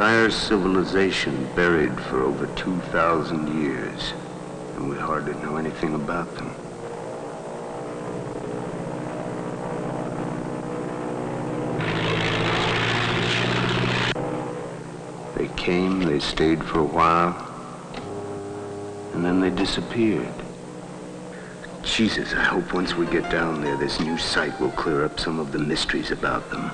entire civilization buried for over 2,000 years, and we hardly know anything about them. They came, they stayed for a while, and then they disappeared. Jesus, I hope once we get down there, this new site will clear up some of the mysteries about them.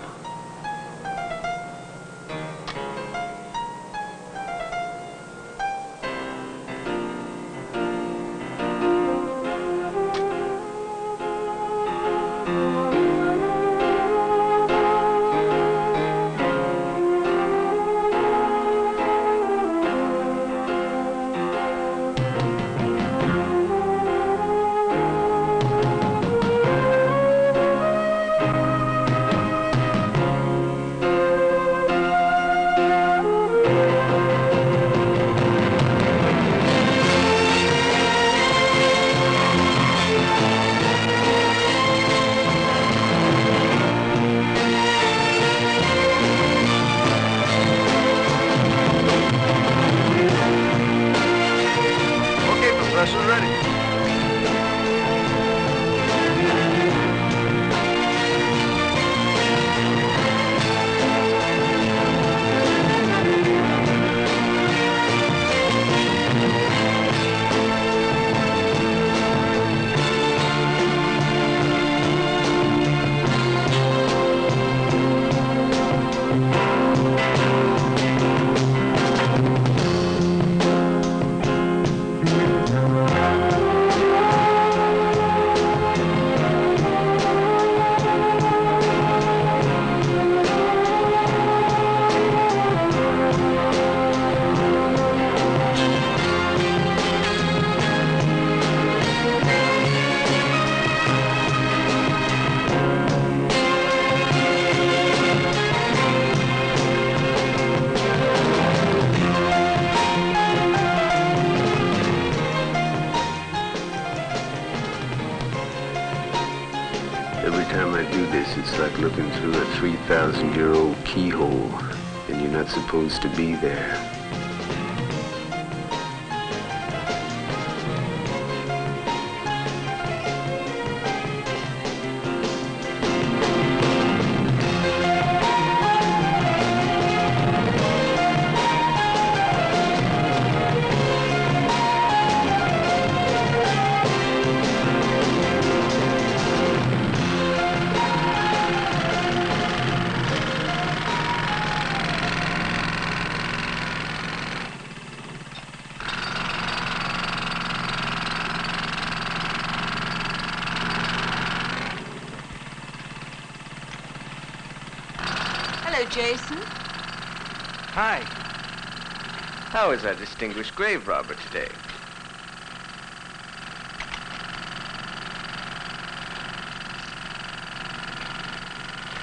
How is our distinguished grave robber today?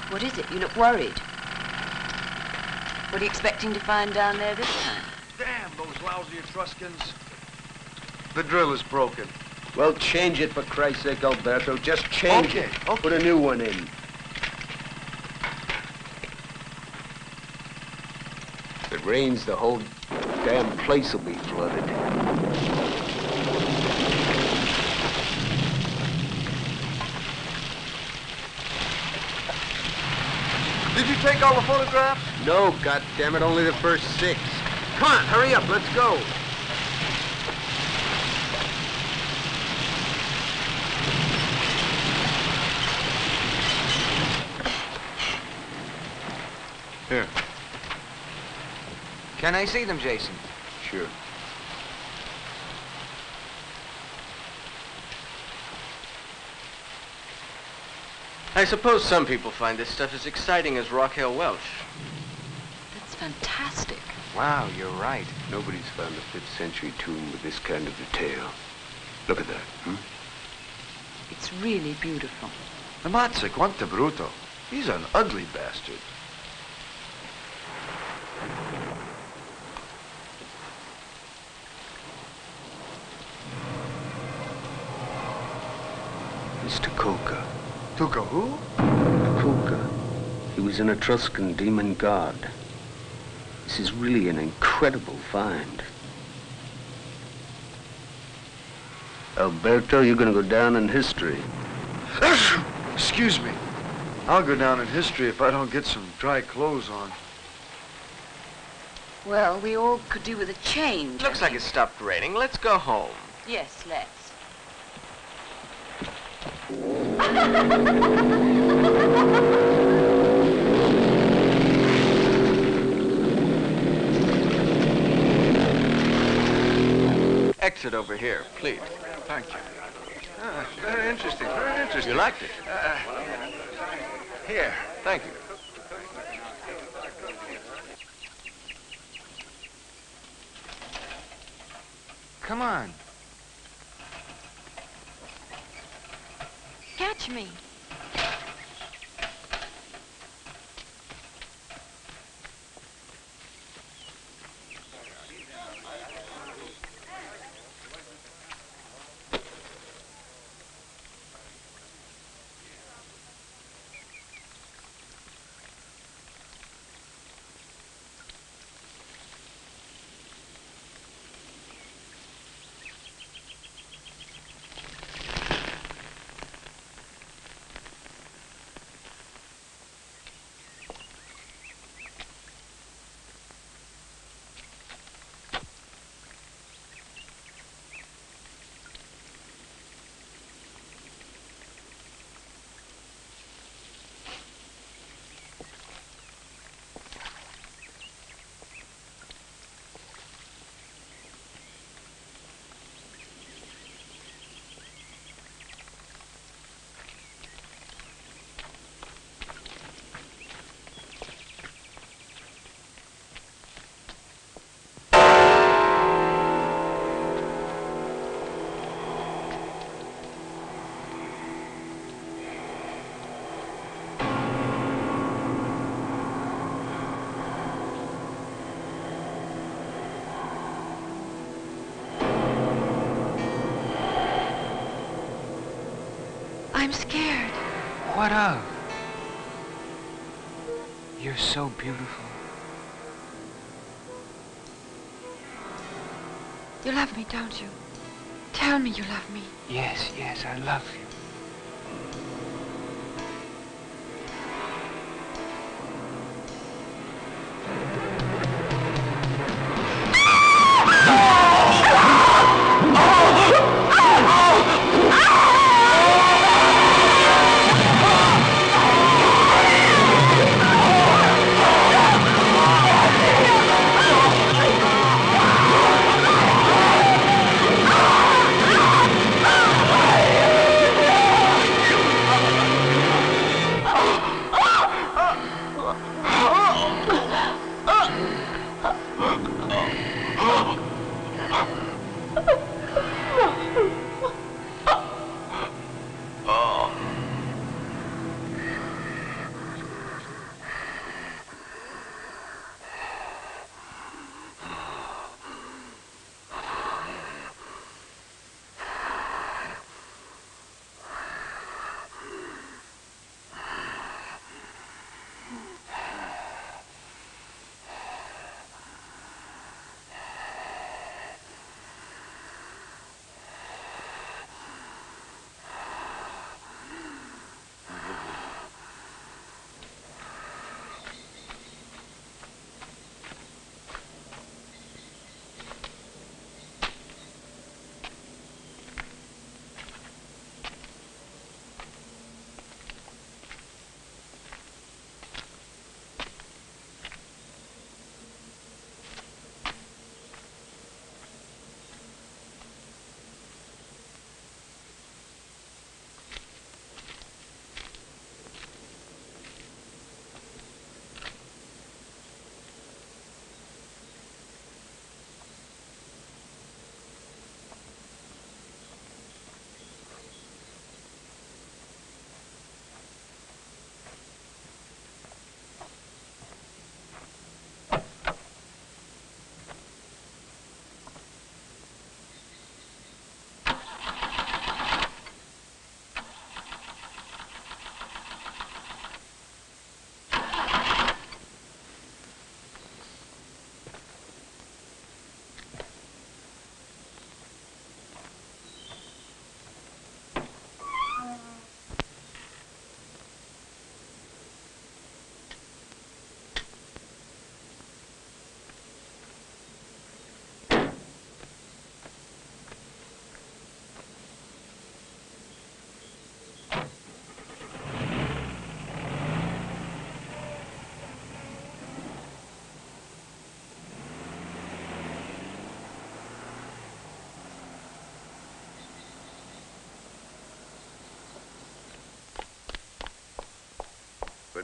What is it? You look worried. What are you expecting to find down there this time? Damn those lousy Etruscans. The drill is broken. Well, change it for Christ's sake, Alberto. Just change Okay, it. okay. Put a new one in. If it rains, the whole damn place will be flooded. Did you take all the photographs? No, goddammit, only the first six. Come on, hurry up, let's go. Here. Can I see them, Jason? Sure. I suppose some people find this stuff as exciting as Raquel Welch. That's fantastic. Wow, you're right. Nobody's found a 5th century tomb with this kind of detail. Look at that, hmm? It's really beautiful. Ammazza, quanto brutto. He's an ugly bastard. Is Tuchulcha. Tuka who? Tuchulcha. He was an Etruscan demon god. This is really an incredible find. Alberto, you're gonna go down in history. Excuse me. I'll go down in history if I don't get some dry clothes on. Well, we all could do with a change. Looks like think. it stopped raining. Let's go home. Yes, let's. Exit over here, please. Thank you. Ah, very interesting, very interesting. You liked it? Here. Thank you. Come on. Catch me. I'm scared. What of? You're so beautiful. You love me, don't you? Tell me you love me. Yes, yes, I love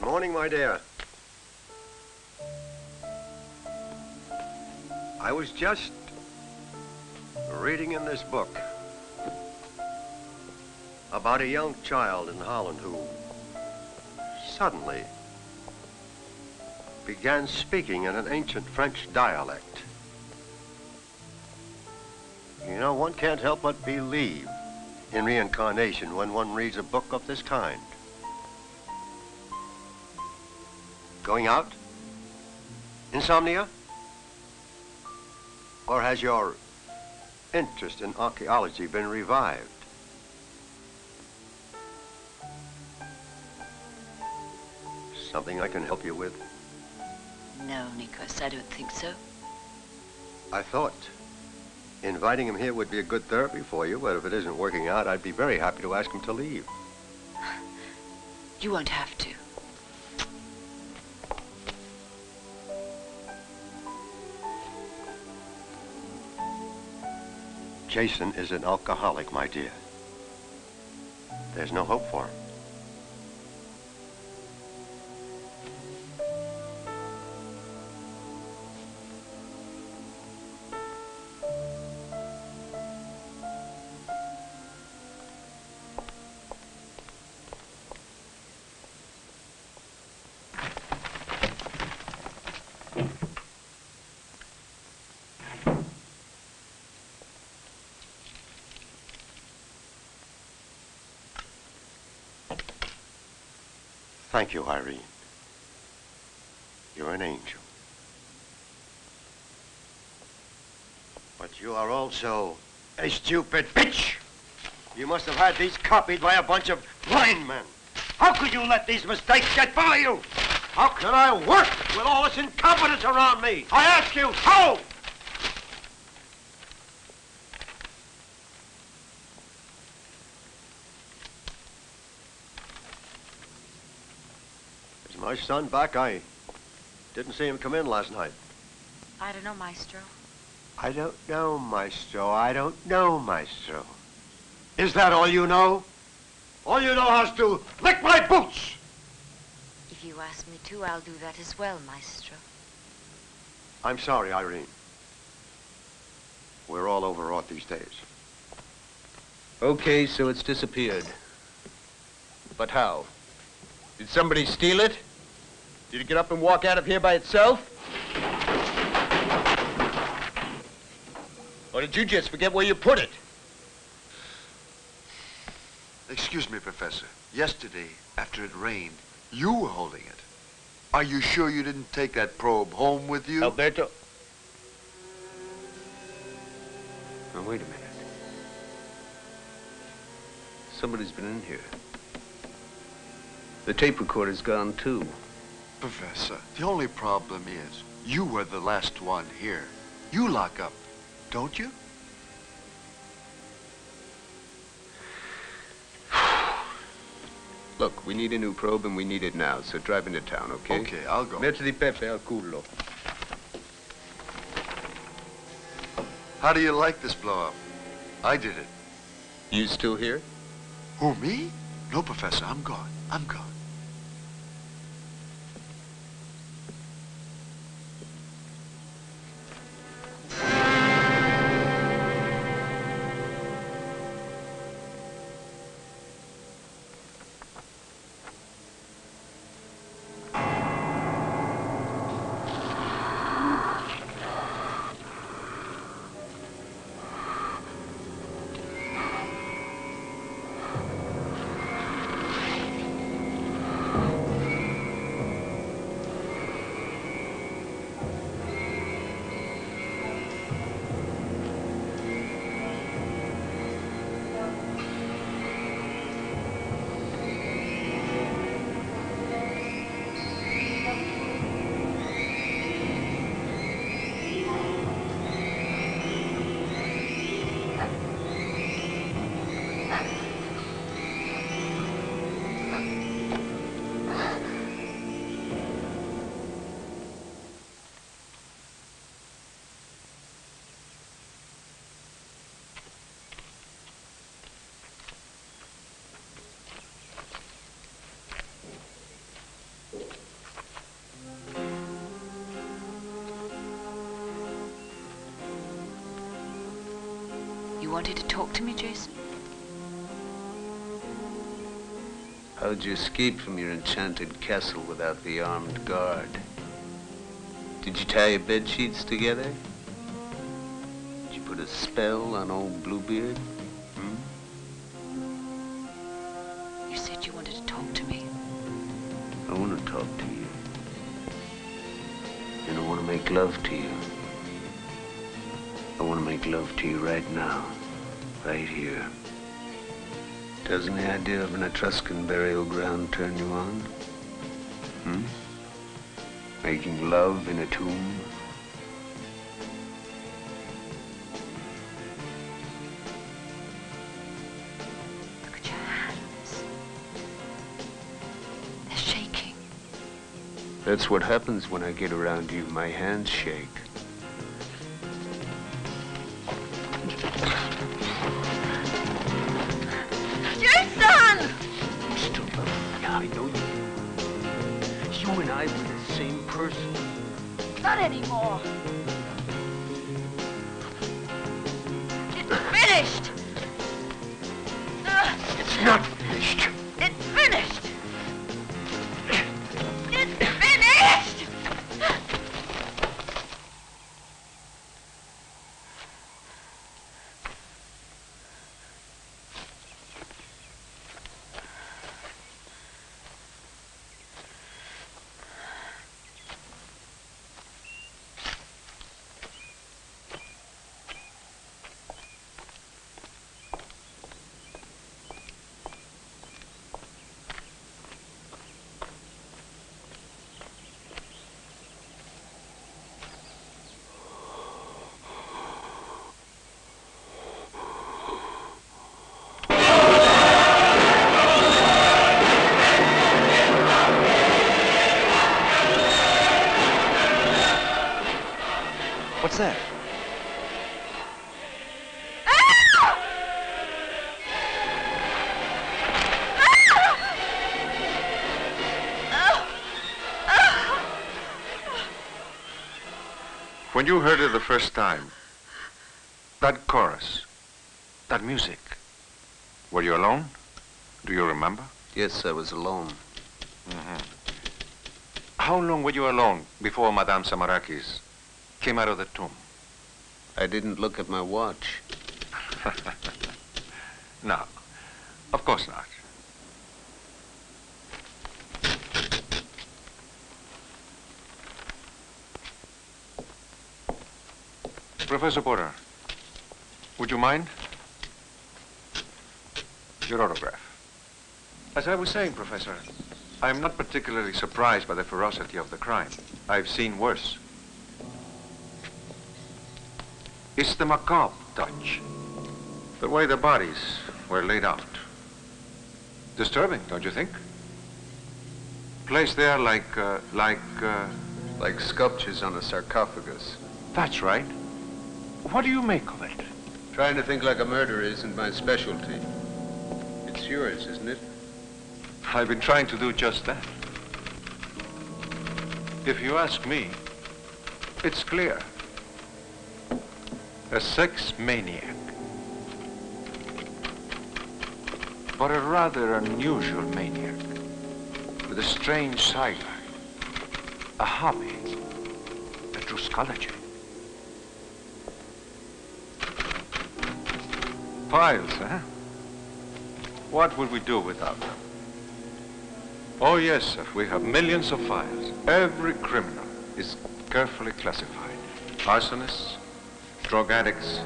Morning, my dear. I was just reading in this book about a young child in Holland who suddenly began speaking in an ancient French dialect. You know, one can't help but believe in reincarnation when one reads a book of this kind. Going out? Insomnia? Or has your interest in archaeology been revived? Something I can help you with? No, Nikos, I don't think so. I thought inviting him here would be a good therapy for you, but if it isn't working out, I'd be very happy to ask him to leave. You won't have Jason is an alcoholic, my dear. There's no hope for him. Thank you, Irene. You're an angel. But you are also a stupid bitch. You must have had these copied by a bunch of blind men. How could you let these mistakes get by you? How can I work with all this incompetence around me? I ask you, how? Is my son back? I didn't see him come in last night. I don't know, Maestro. I don't know, Maestro. I don't know, Maestro. Is that all you know? All you know is to lick my boots! If you ask me to, I'll do that as well, Maestro. I'm sorry, Irene. We're all overwrought these days. Okay, so it's disappeared. But how? Did somebody steal it? Did it get up and walk out of here by itself? Or did you just forget where you put it? Excuse me, Professor. Yesterday, after it rained, you were holding it. Are you sure you didn't take that probe home with you? Alberto. Now, wait a minute. Somebody's been in here. The tape recorder's gone, too. Professor, the only problem is you were the last one here. You lock up, don't you? Look, we need a new probe, and we need it now, so drive into town, okay? Okay, I'll go. Metto di pepe al culo. How do you like this blow-up? I did it. You still here? Who, me? No, Professor, I'm gone. I'm gone. You wanted to talk to me, Jason? How'd you escape from your enchanted castle without the armed guard? Did you tie your bed sheets together? Did you put a spell on old Bluebeard? Hmm? You said you wanted to talk to me. I want to talk to you. And I want to make love to you. I want to make love to you right now. Right here. Doesn't the idea of an Etruscan burial ground turn you on? Hmm? Making love in a tomb? Look at your hands. They're shaking. That's what happens when I get around you. My hands shake. You heard it the first time, that chorus, that music, were you alone? Do you remember? Yes, I was alone. Mm-hmm. How long were you alone before Madame Samarakis came out of the tomb? I didn't look at my watch. No, of course not. Professor Porter, would you mind? Your autograph. As I was saying, Professor, I'm not particularly surprised by the ferocity of the crime. I've seen worse. It's the macabre touch. The way the bodies were laid out. Disturbing, don't you think? Placed there like, uh, like, uh, Like sculptures on a sarcophagus. that's right. What do you make of it? Trying to think like a murderer isn't my specialty. It's yours, isn't it? I've been trying to do just that. If you ask me, it's clear. A sex maniac. But a rather unusual maniac. With a strange sideline. A hobby. Etruscology. Files, huh? What would we do without them? Oh, yes, sir. We have millions of files. Every criminal is carefully classified. Arsonists, drug addicts,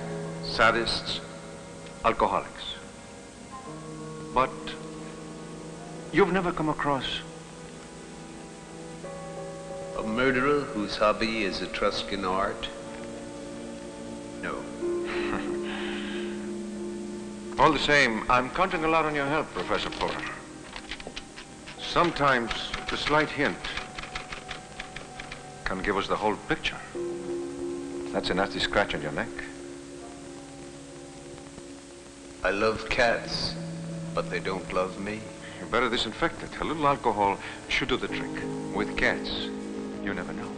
sadists, alcoholics. But you've never come across A murderer whose hobby is Etruscan art? All the same, I'm counting a lot on your help, Professor Porter. Sometimes a slight hint can give us the whole picture. That's a nasty scratch on your neck. I love cats, but they don't love me. You better disinfect it. A little alcohol should do the trick. With cats, you never know.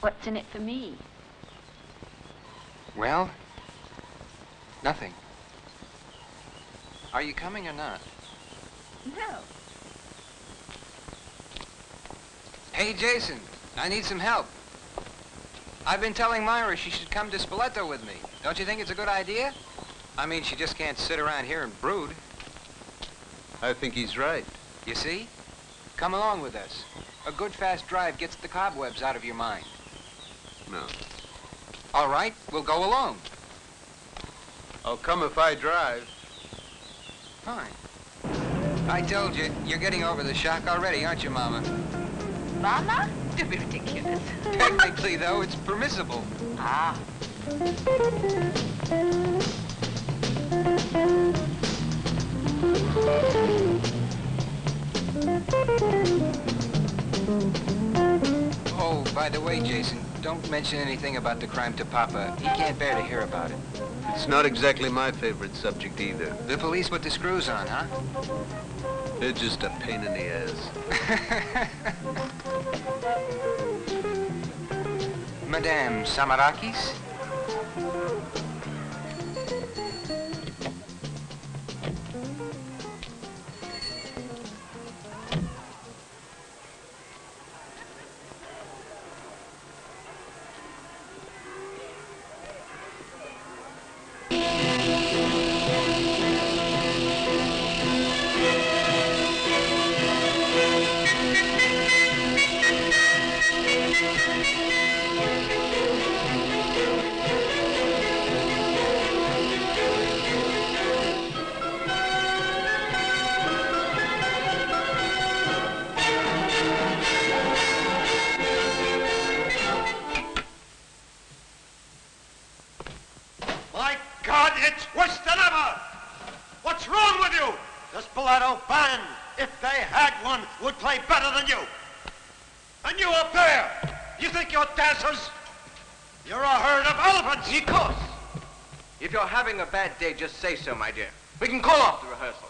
What's in it for me? Well, nothing. Are you coming or not? No. Hey, Jason, I need some help. I've been telling Myra she should come to Spoleto with me. Don't you think it's a good idea? I mean, she just can't sit around here and brood. I think he's right. You see? Come along with us. A good fast drive gets the cobwebs out of your mind. No. All right, we'll go alone. I'll come if I drive. Fine. I told you, you're getting over the shock already, aren't you, Mama? Mama? Don't be ridiculous. Technically, though, it's permissible. Ah. Oh, by the way, Jason, don't mention anything about the crime to Papa. He can't bear to hear about it. It's not exactly my favorite subject either. The police put the screws on, huh? They're just a pain in the ass. Madame Samarakis? My having a bad day, just say so, my dear. We can call off the rehearsal.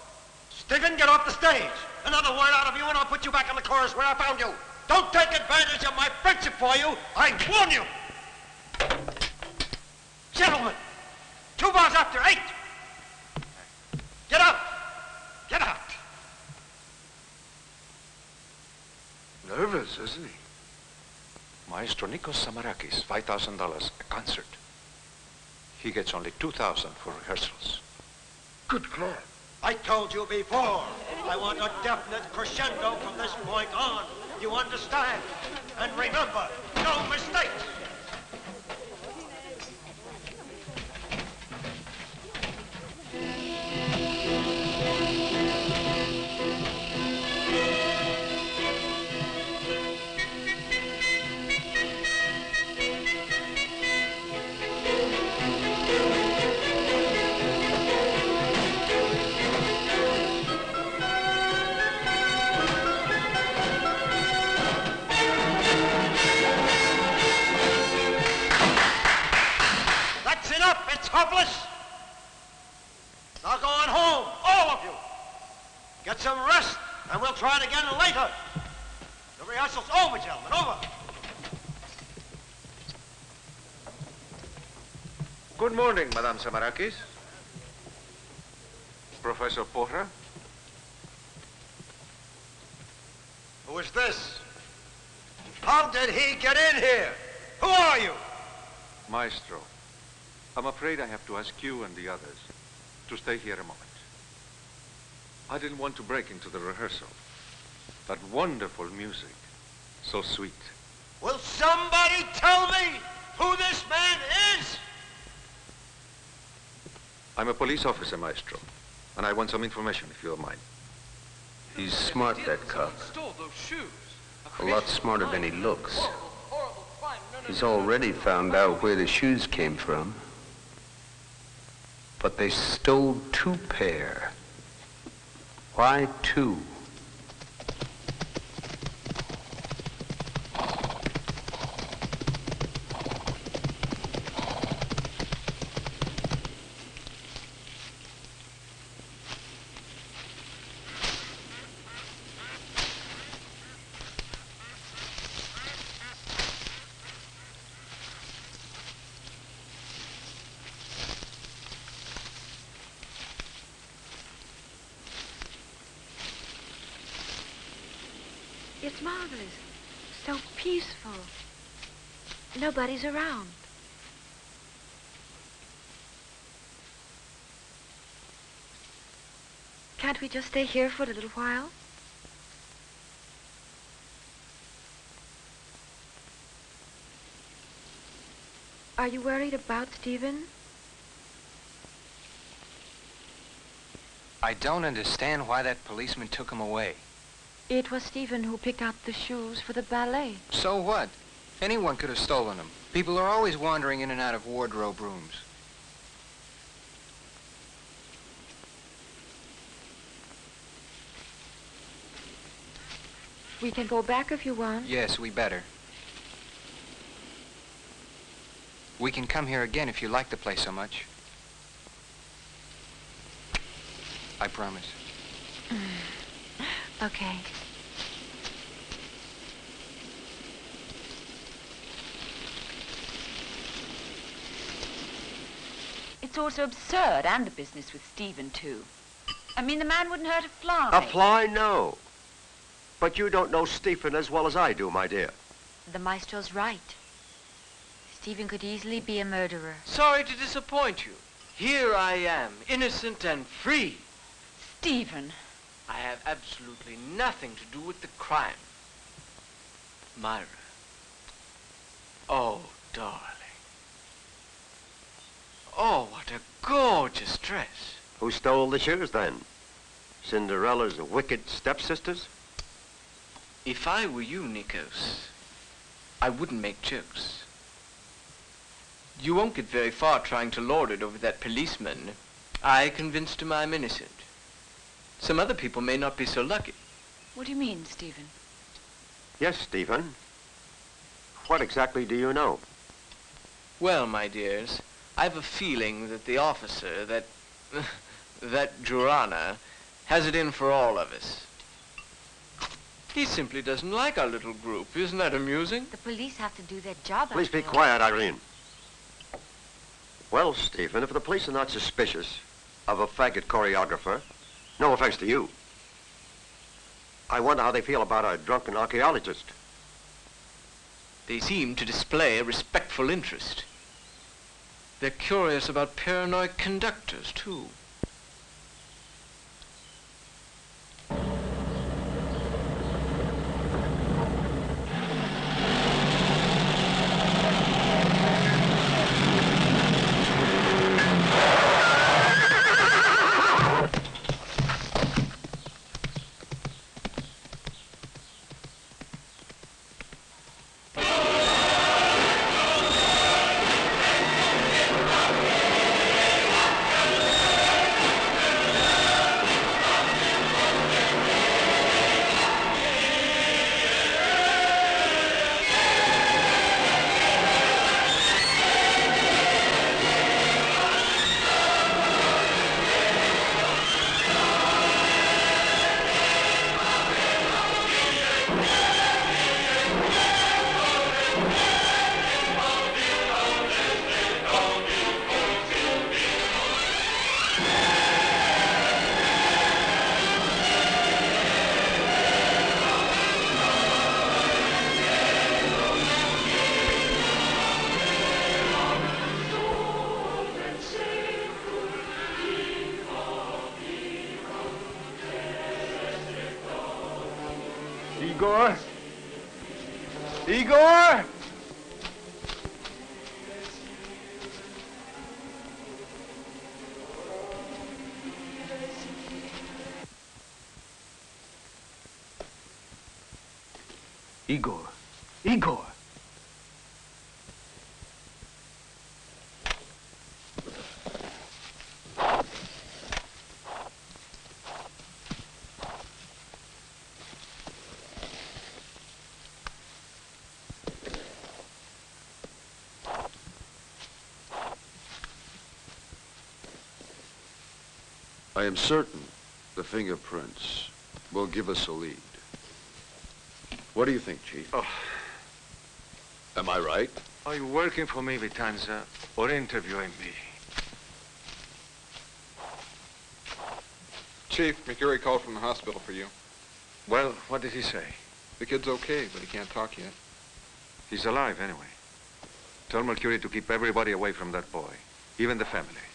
Stephen, get off the stage. Another word out of you and I'll put you back on the chorus where I found you. Don't take advantage of my friendship for you. I warn you. Gentlemen, two bars after eight. Get out. Get out. Nervous, isn't he? Maestro Nikos Samarakis, $5,000 a concert. He gets only 2000 for rehearsals. Good God. I told you before. I want a definite crescendo from this point on. You understand? And remember, no mistakes. Some rest, and we'll try it again later. The rehearsal's over, gentlemen, over. Good morning, Madame Samarakis. Professor Porra? Who is this? How did he get in here? Who are you? Maestro, I'm afraid I have to ask you and the others to stay here a moment. I didn't want to break into the rehearsal. That wonderful music, so sweet. Will somebody tell me who this man is? I'm a police officer, Maestro, and I want some information, if you don't mind. He's smart, that cop. Stole those shoes. A lot smarter than he looks. He's already found out where the shoes came from. But they stole two pair. Why two? It's marvelous. So peaceful. Nobody's around. Can't we just stay here for a little while? Are you worried about Stephen? I don't understand why that policeman took him away. It was Stephen who picked out the shoes for the ballet. So what? Anyone could have stolen them. People are always wandering in and out of wardrobe rooms. We can go back if you want. Yes, we better. We can come here again if you like the place so much. I promise. Okay. It's also absurd and a business with Stephen, too. I mean, the man wouldn't hurt a fly. A fly, no. But you don't know Stephen as well as I do, my dear. The maestro's right. Stephen could easily be a murderer. Sorry to disappoint you. Here I am, innocent and free. Stephen. I have absolutely nothing to do with the crime. Myra. Oh, darling. Oh, what a gorgeous dress. Who stole the shoes, then? Cinderella's wicked stepsisters? If I were you, Nikos, I wouldn't make jokes. You won't get very far trying to lord it over that policeman. I convinced him I'm innocent. Some other people may not be so lucky. What do you mean, Stephen? Yes, Stephen. What exactly do you know? Well, my dears, I've a feeling that the officer, that... that Giuranna, has it in for all of us. He simply doesn't like our little group. Isn't that amusing? The police have to do their job. Please be quiet, Irene. Well, Stephen, if the police are not suspicious of a faggot choreographer, no offense to you, I wonder how they feel about a drunken archaeologist. They seem to display a respectful interest. They're curious about paranoid conductors, too. I am certain the fingerprints will give us a lead. What do you think, Chief? Oh. Am I right? Are you working for me, Vitanza, or interviewing me? Chief, McGurry called from the hospital for you. Well, what did he say? The kid's okay, but he can't talk yet. He's alive anyway. Tell Mercury to keep everybody away from that boy, even the family.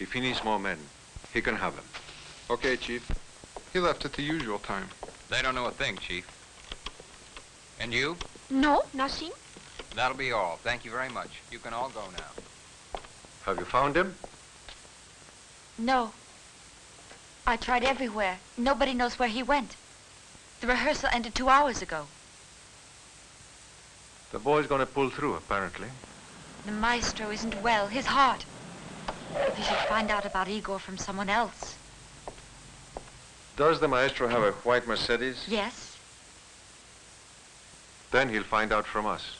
If he needs more men, he can have them. Okay, Chief. He left at the usual time. They don't know a thing, Chief. And you? No, nothing. That'll be all. Thank you very much. You can all go now. Have you found him? No. I tried everywhere. Nobody knows where he went. The rehearsal ended two hours ago. The boy's gonna pull through, apparently. The maestro isn't well. His heart. If he should find out about Igor from someone else. Does the maestro have a white Mercedes? Yes. Then he'll find out from us.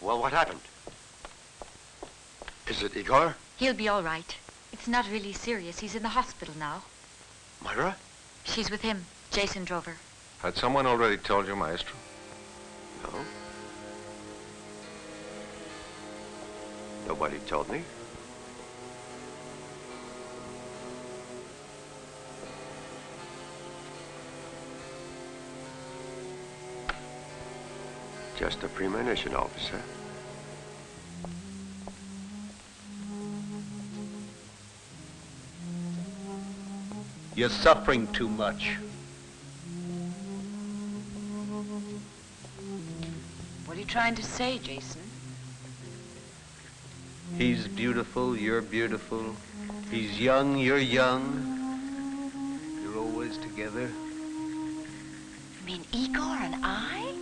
Well, what happened? Is it Igor? He'll be all right. It's not really serious. He's in the hospital now. Myra? She's with him. Jason drove her. Had someone already told you, maestro? No. Nobody told me. Just a premonition, officer. You're suffering too much. What are you trying to say, Jason? He's beautiful, you're beautiful. He's young, you're young. You're always together. You mean Igor and I?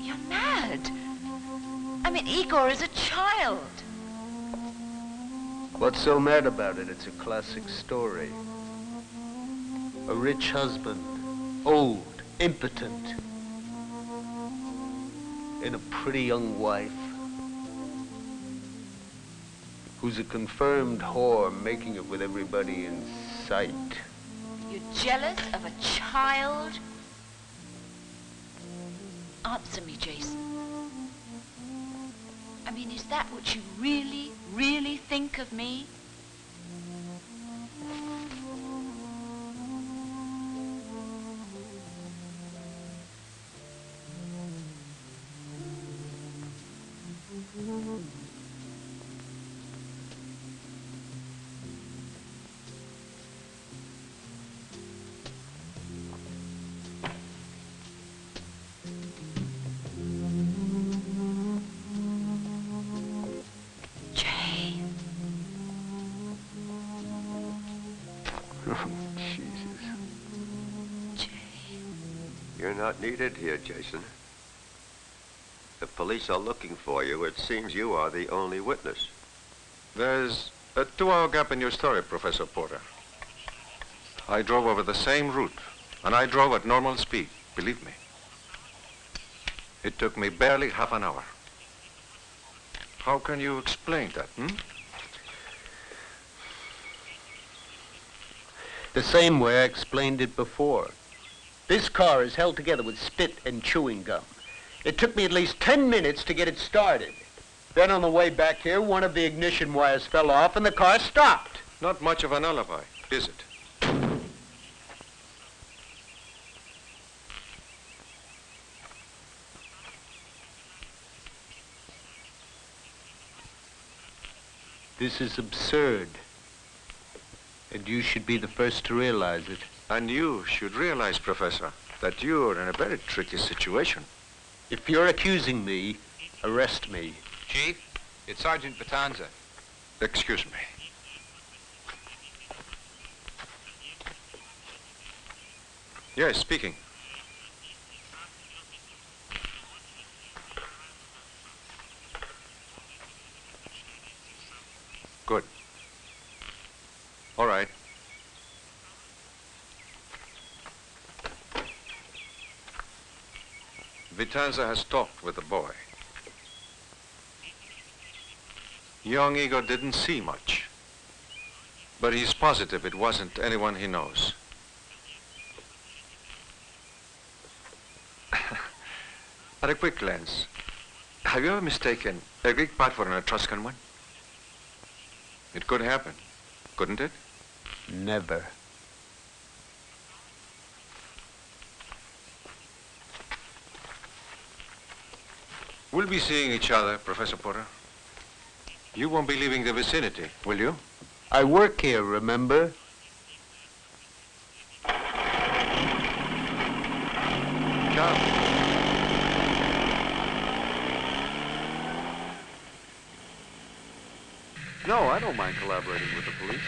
You're mad. I mean, Igor is a child. What's so mad about it? It's a classic story. A rich husband, old, impotent, and a pretty young wife who's a confirmed whore making it with everybody in sight. You're jealous of a child? Answer me, Jason. I mean, is that what you really, really think of me? Needed here, Jason. The police are looking for you. It seems you are the only witness. There's a two-hour gap in your story, Professor Porter. I drove over the same route, and I drove at normal speed, believe me. It took me barely half an hour. How can you explain that, hmm? The same way I explained it before. This car is held together with spit and chewing gum. It took me at least 10 minutes to get it started. Then on the way back here, one of the ignition wires fell off and the car stopped. Not much of an alibi, is it? This is absurd. And you should be the first to realize it. And you should realize, Professor, that you're in a very tricky situation. If you're accusing me, arrest me. Chief, it's Sergeant Vitanza. Excuse me. Yes, speaking. Good. All right. Vitanza has talked with the boy. Young Igor didn't see much, but he's positive it wasn't anyone he knows. At a quick glance, have you ever mistaken a Greek pot for an Etruscan one? It could happen, couldn't it? Never. We'll be seeing each other, Professor Porter. You won't be leaving the vicinity, will you? I work here, remember? Charles. No, I don't mind collaborating with the police.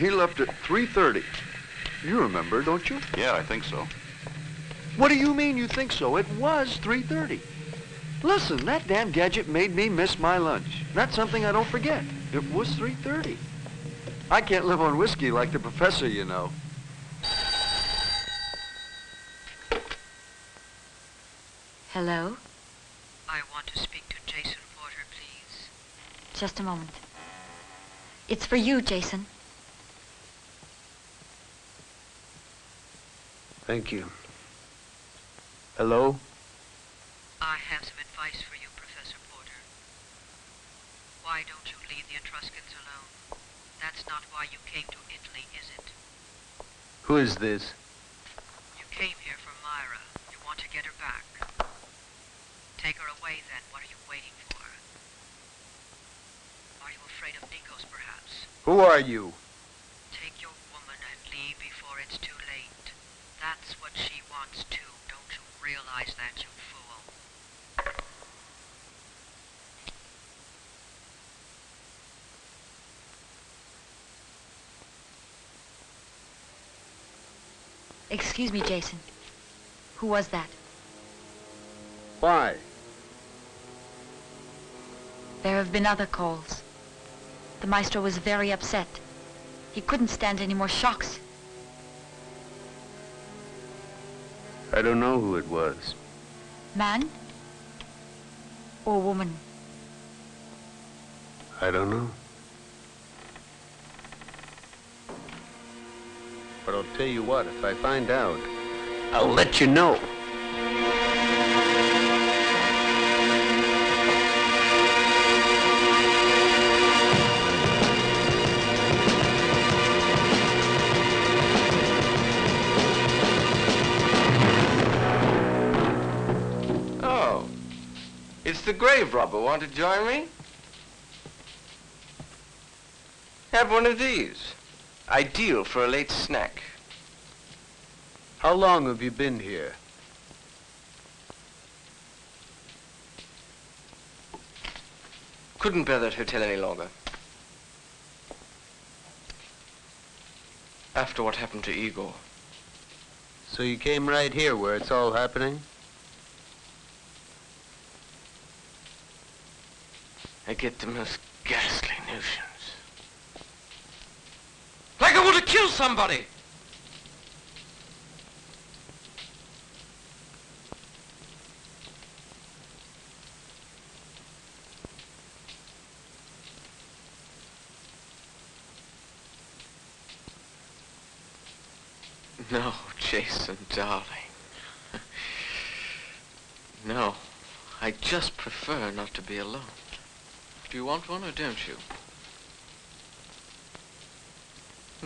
He left at 3.30. You remember, don't you? Yeah, I think so. What do you mean you think so? It was 3.30. Listen, that damn gadget made me miss my lunch. That's something I don't forget. It was 3.30. I can't live on whiskey like the professor, you know. Hello? I want to speak to Jason Porter, please. Just a moment. It's for you, Jason. Thank you. Hello? I have some advice for you, Professor Porter. Why don't you leave the Etruscans alone? That's not why you came to Italy, is it? Who is this? You came here for Myra. You want to get her back. Take her away, then. What are you waiting for? Are you afraid of Nikos, perhaps? Who are you? Take your woman and leave before it's too late. That's what she wants too. Don't you realize that, you fool? Excuse me, Jason. Who was that? Why? There have been other calls. The maestro was very upset. He couldn't stand any more shocks. I don't know who it was. Man? Or woman? I don't know. But I'll tell you what, if I find out, I'll let you know. Oh. It's the grave robber. Want to join me? Have one of these. Ideal for a late snack. How long have you been here? Couldn't bear that hotel any longer. After what happened to Igor. So you came right here where it's all happening? I get the most ghastly notions. Like I want to kill somebody! No, Jason, darling. no, I just prefer not to be alone. Do you want one or don't you?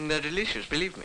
They're delicious, believe me.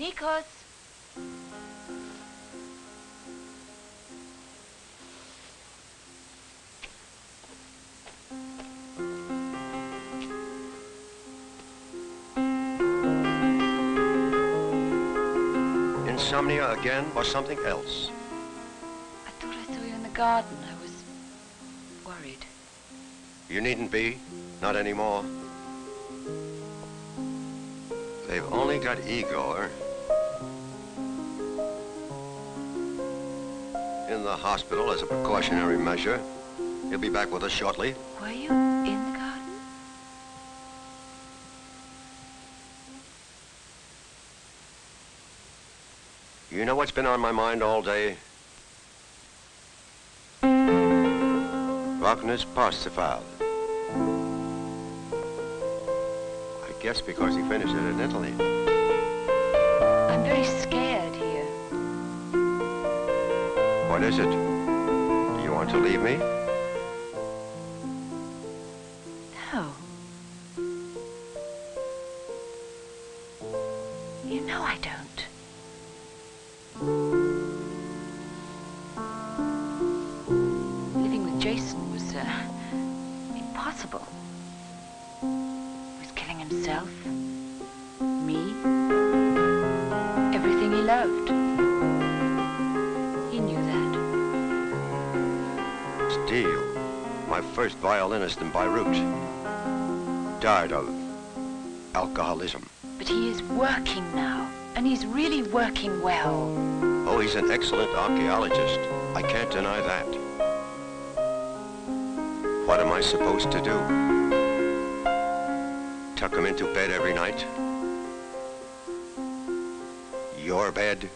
Nikos. Insomnia again or something else? I thought I saw you in the garden. I was worried. You needn't be. Not anymore. They've only got Igor the hospital as a precautionary measure. He'll be back with us shortly. Were you in the garden? You know what's been on my mind all day? Wagner's Parsifal. I guess because he finished it in Italy. I'm very scared What is it? Do you want to leave me? Violinist in Beirut, died of alcoholism. But he is working now, and he's really working well. Oh, he's an excellent archaeologist. I can't deny that. What am I supposed to do? Tuck him into bed every night? Your bed?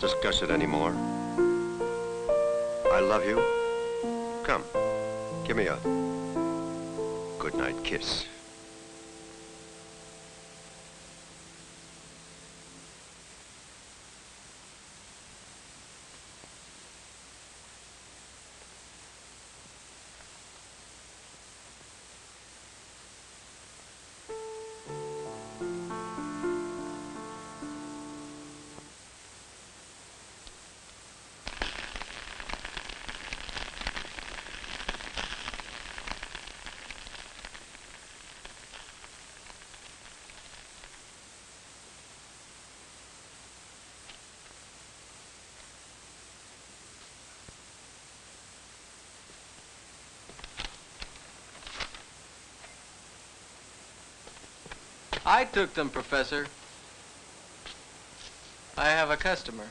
Discuss it anymore. I love you. Come, give me a good night kiss. I took them, Professor. I have a customer.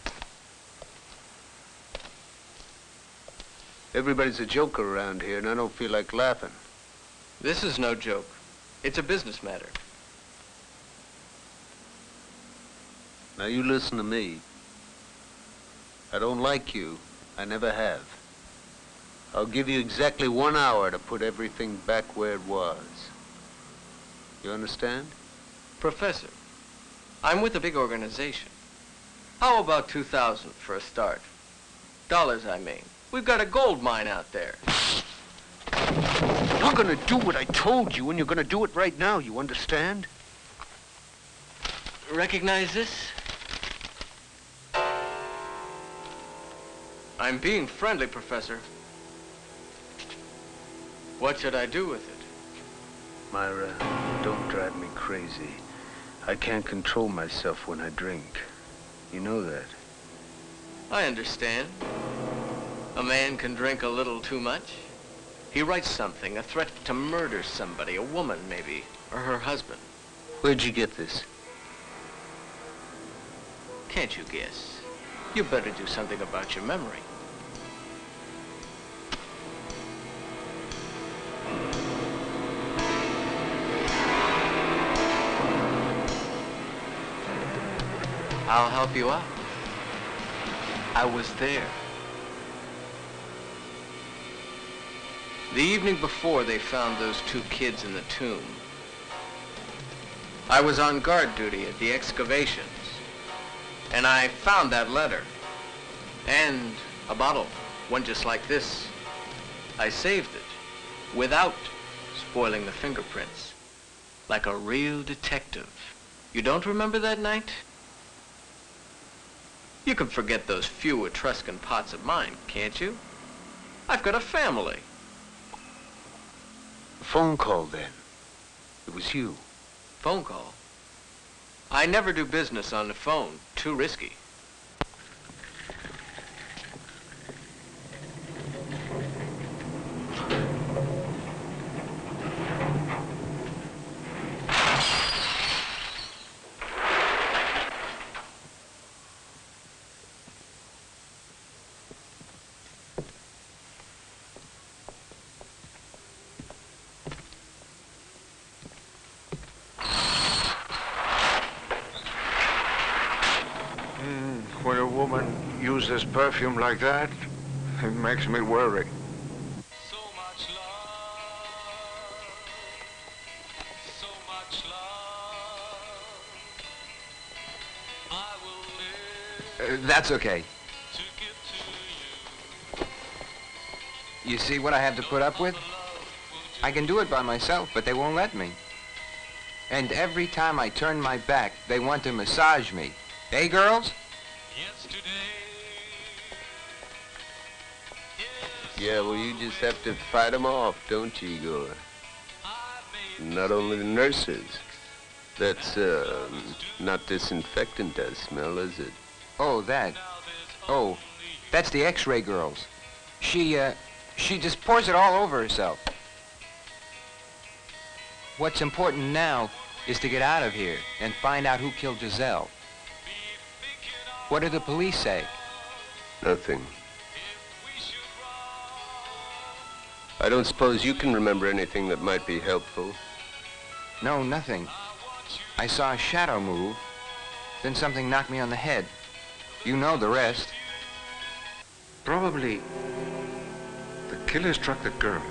Everybody's a joker around here, and I don't feel like laughing. This is no joke. It's a business matter. Now you listen to me. I don't like you. I never have. I'll give you exactly one hour to put everything back where it was. You understand? Professor, I'm with a big organization. How about 2,000 for a start? Dollars, I mean. We've got a gold mine out there. You're gonna do what I told you, and you're gonna do it right now, you understand? Recognize this? I'm being friendly, Professor. What should I do with it? Myra, don't drive me crazy. I can't control myself when I drink. You know that. I understand. A man can drink a little too much. He writes something, a threat to murder somebody, a woman maybe, or her husband. Where'd you get this? Can't you guess? You better do something about your memory. I'll help you out. I was there. The evening before they found those two kids in the tomb, I was on guard duty at the excavations, and I found that letter and a bottle, one just like this. I saved it without spoiling the fingerprints, like a real detective. You don't remember that night? You can forget those few Etruscan pots of mine, can't you? I've got a family. A phone call then. It was you. Phone call? I never do business on the phone. Too risky. When a woman uses perfume like that, it makes me worry. so much love so much Uh, that's okay. You see what I have to put up with? I can do it by myself, but they won't let me. And every time I turn my back, they want to massage me. Hey, girls? Yeah, well, you just have to fight 'em off, don't you, Igor? Not only the nurses. That's, uh, not disinfectant I smell, is it? Oh, that. Oh, that's the x-ray girls. She, uh, she just pours it all over herself. What's important now is to get out of here and find out who killed Giselle. What did the police say? Nothing. I don't suppose you can remember anything that might be helpful. No, nothing. I saw a shadow move, then something knocked me on the head. You know the rest. Probably the killer struck the girl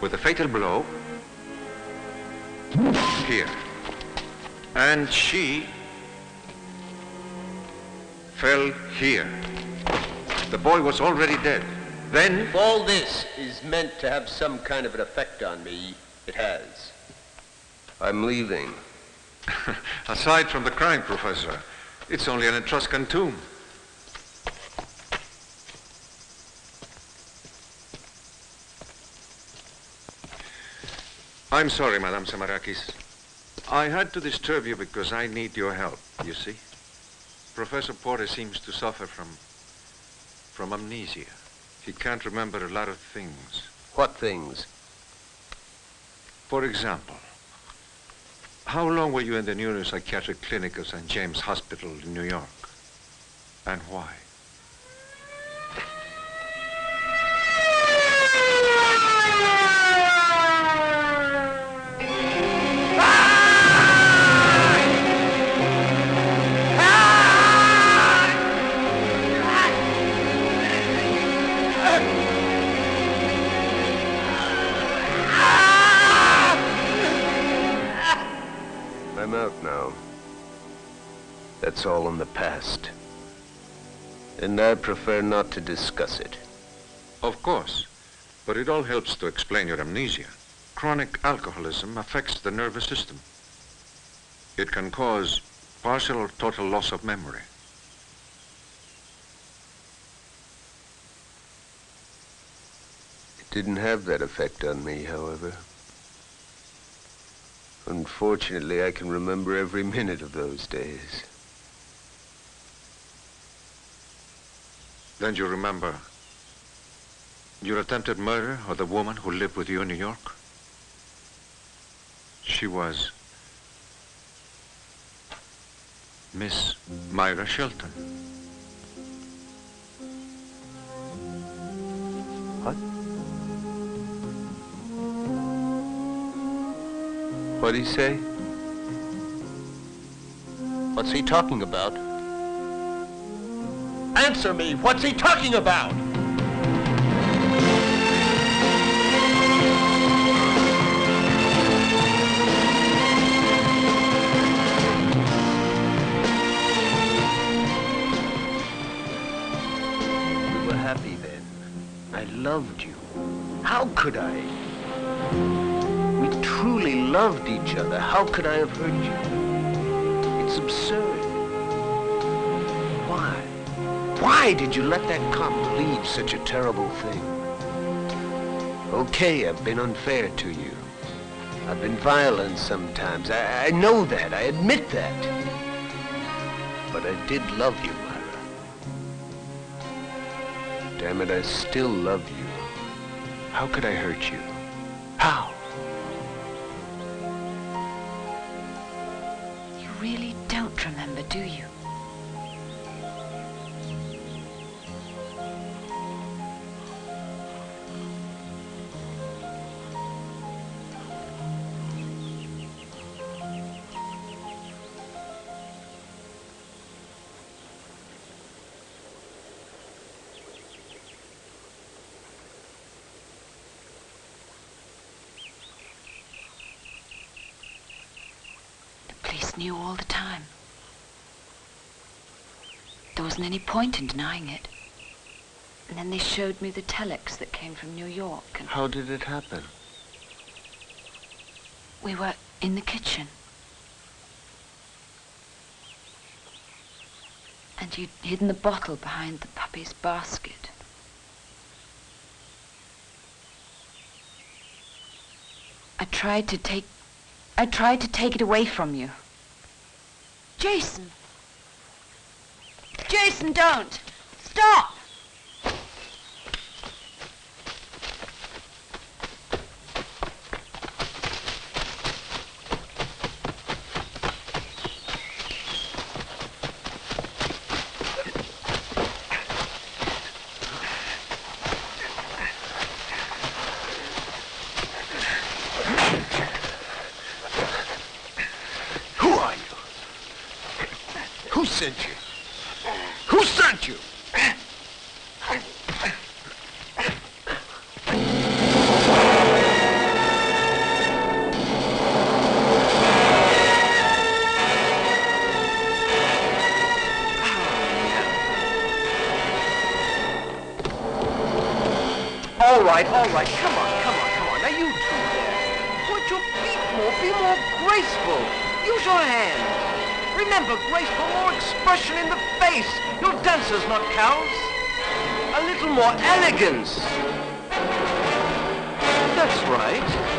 with a fatal blow here. And she fell here. The boy was already dead. Then If all this is meant to have some kind of an effect on me, it has. I'm leaving. Aside from the crime, Professor, it's only an Etruscan tomb. I'm sorry, Madame Samarakis. I had to disturb you because I need your help, you see. Professor Porter seems to suffer from... from amnesia. He can't remember a lot of things. What things? For example, how long were you in the neuropsychiatric clinic of St. James Hospital in New York? And why? Past. And I prefer not to discuss it. Of course. But it all helps to explain your amnesia. Chronic alcoholism affects the nervous system. It can cause partial or total loss of memory. It didn't have that effect on me, however. Unfortunately, I can remember every minute of those days. Then you remember your attempted murder of the woman who lived with you in New York? She was Miss Myra Shelton. What? What'd he say? What's he talking about? Answer me, what's he talking about? We were happy then. I loved you. How could I? We truly loved each other. How could I have hurt you? It's absurd. Why did you let that cop believe such a terrible thing? Okay, I've been unfair to you. I've been violent sometimes. I, I know that. I admit that. But I did love you, Myra. Damn it, I still love you. How could I hurt you? How? You really don't remember, do you? Knew all the time. There wasn't any point in denying it. And then they showed me the telex that came from New York, and How did it happen? we were in the kitchen. And you'd hidden the bottle behind the puppy's basket. I tried to take... I tried to take it away from you. Jason! Jason, don't! Stop! Who are you? Who sent you? You're not cows. A little more elegance. That's right.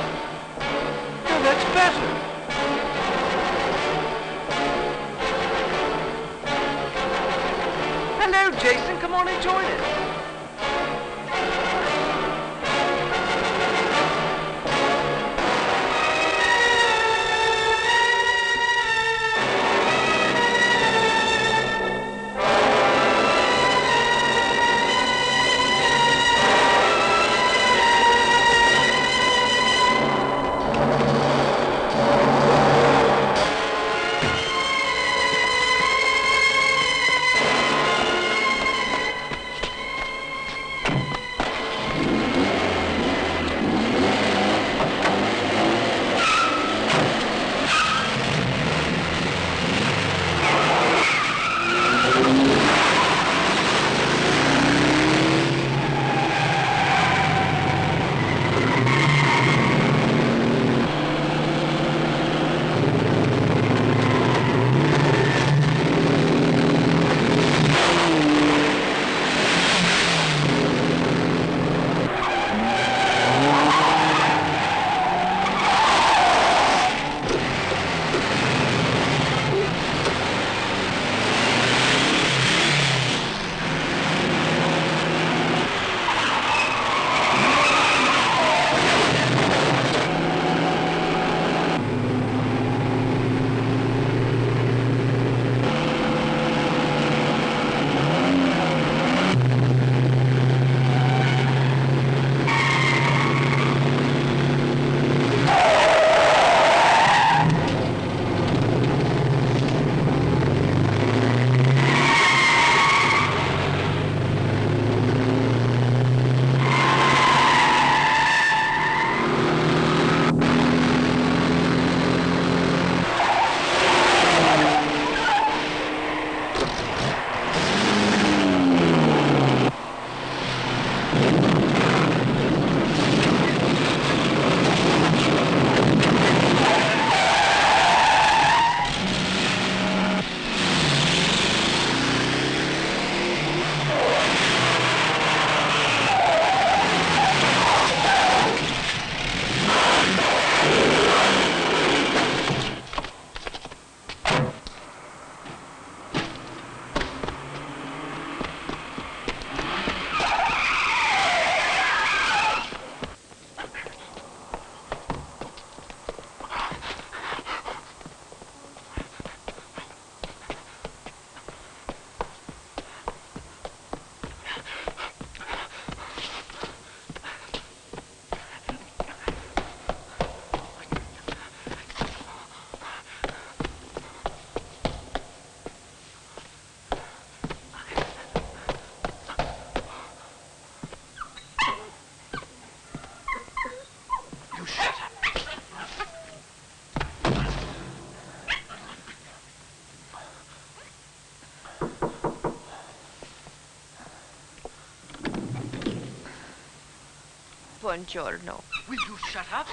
Buongiorno. Will you shut up?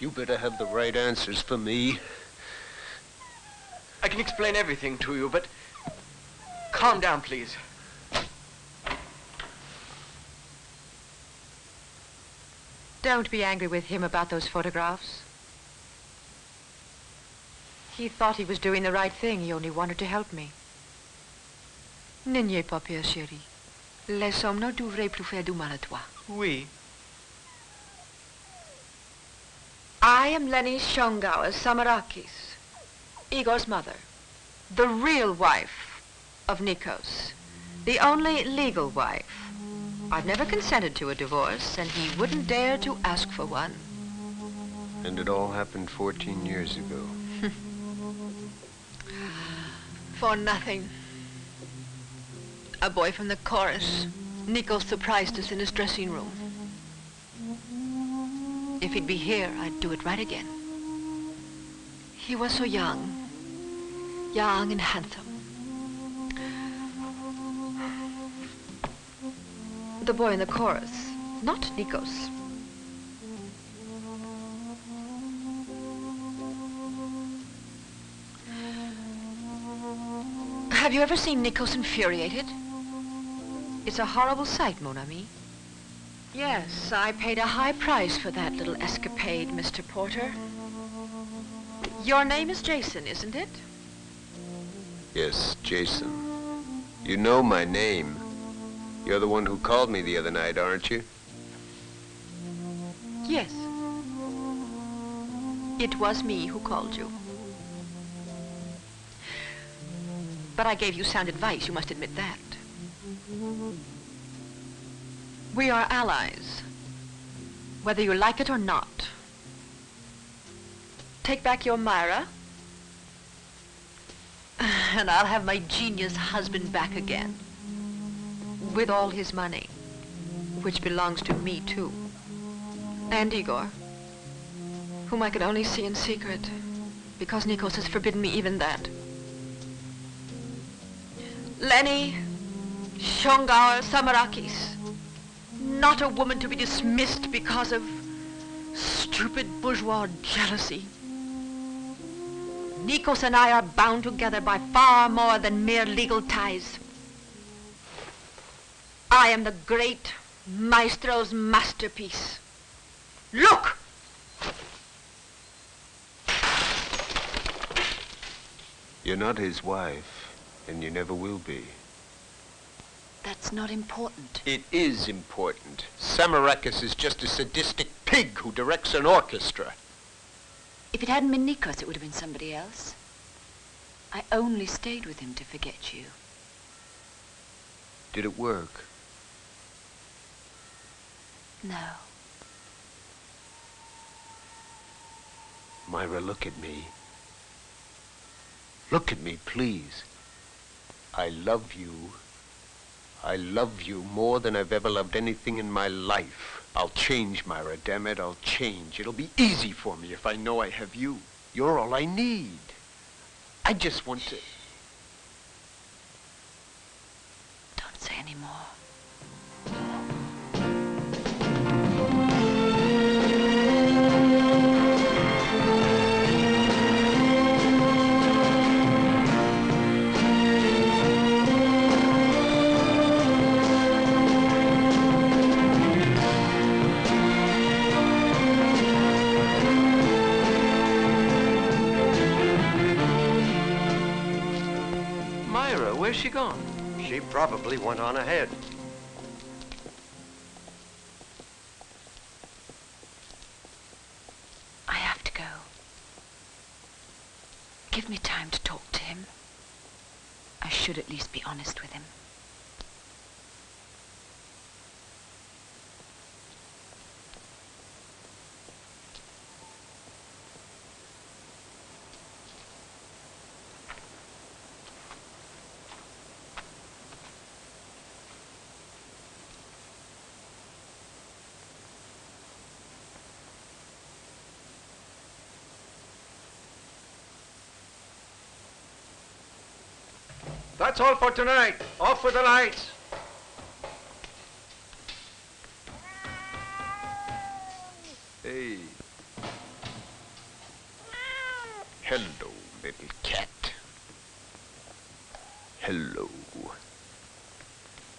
You better have the right answers for me. I can explain everything to you, but calm down, please. Don't be angry with him about those photographs. He thought he was doing the right thing. He only wanted to help me. N'ayez pas peur, chérie. Les hommes ne devraient plus faire du mal à toi. Oui. I am Lenny Shongawa Samarakis, Igor's mother, the real wife of Nikos, the only legal wife. I've never consented to a divorce, and he wouldn't dare to ask for one. And it all happened 14 years ago. For nothing. A boy from the chorus. Nikos surprised us in his dressing room. If he'd be here, I'd do it right again. He was so young. Young and handsome. The boy in the chorus, not Nikos. Have you ever seen Nikos infuriated? It's a horrible sight, mon ami. Yes, I paid a high price for that little escapade, Mr. Porter. Your name is Jason, isn't it? Yes, Jason. You know my name. You're the one who called me the other night, aren't you? Yes. It was me who called you. But I gave you sound advice, you must admit that. We are allies, whether you like it or not. Take back your Myra, and I'll have my genius husband back again. With all his money, which belongs to me too. And Igor, whom I could only see in secret, because Nikos has forbidden me even that. Lenny Shongaur Samarakis. Not a woman to be dismissed because of stupid bourgeois jealousy. Nikos and I are bound together by far more than mere legal ties. I am the great maestro's masterpiece. Look! You're not his wife, and you never will be. That's not important. It is important. Samarakis is just a sadistic pig who directs an orchestra. If it hadn't been Nikos, it would have been somebody else. I only stayed with him to forget you. Did it work? No. Myra, look at me. Look at me, please. I love you. I love you more than I've ever loved anything in my life. I'll change, Myra, damn it, I'll change. It'll be easy for me if I know I have you. You're all I need. I just want to... Don't say any more. Went on ahead. That's all for tonight. Off with the lights. Hey. Hello, little cat. Hello.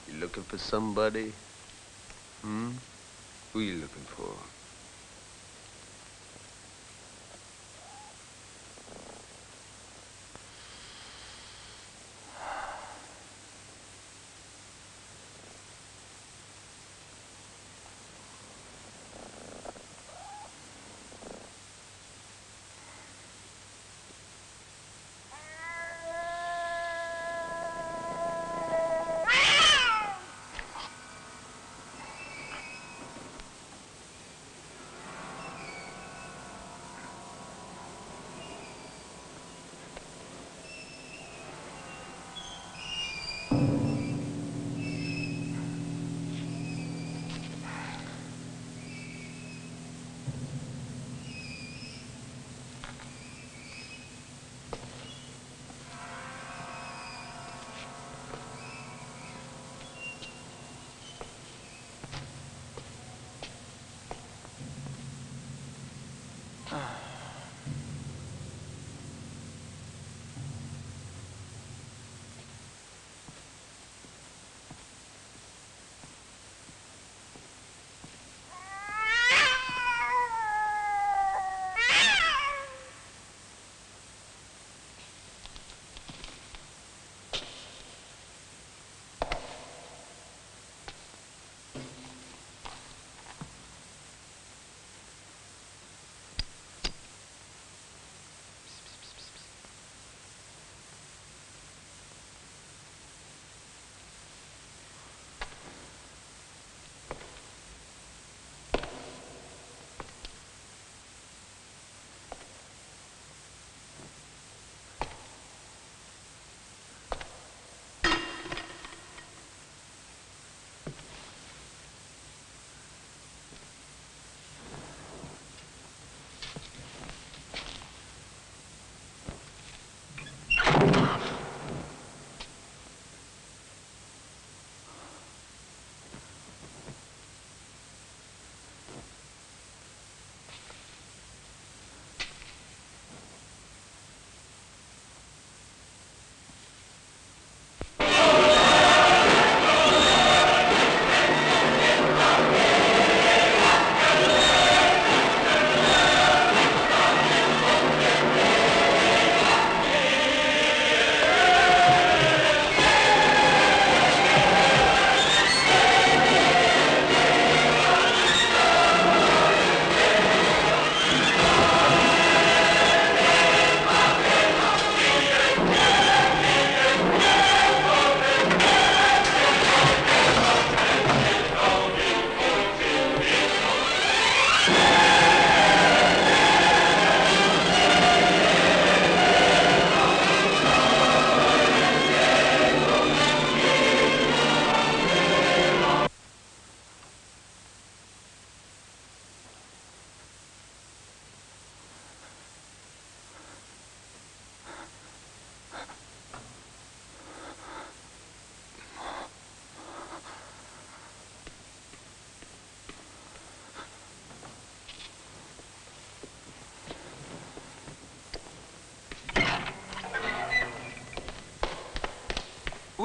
You looking for somebody? Hmm? Who you looking for?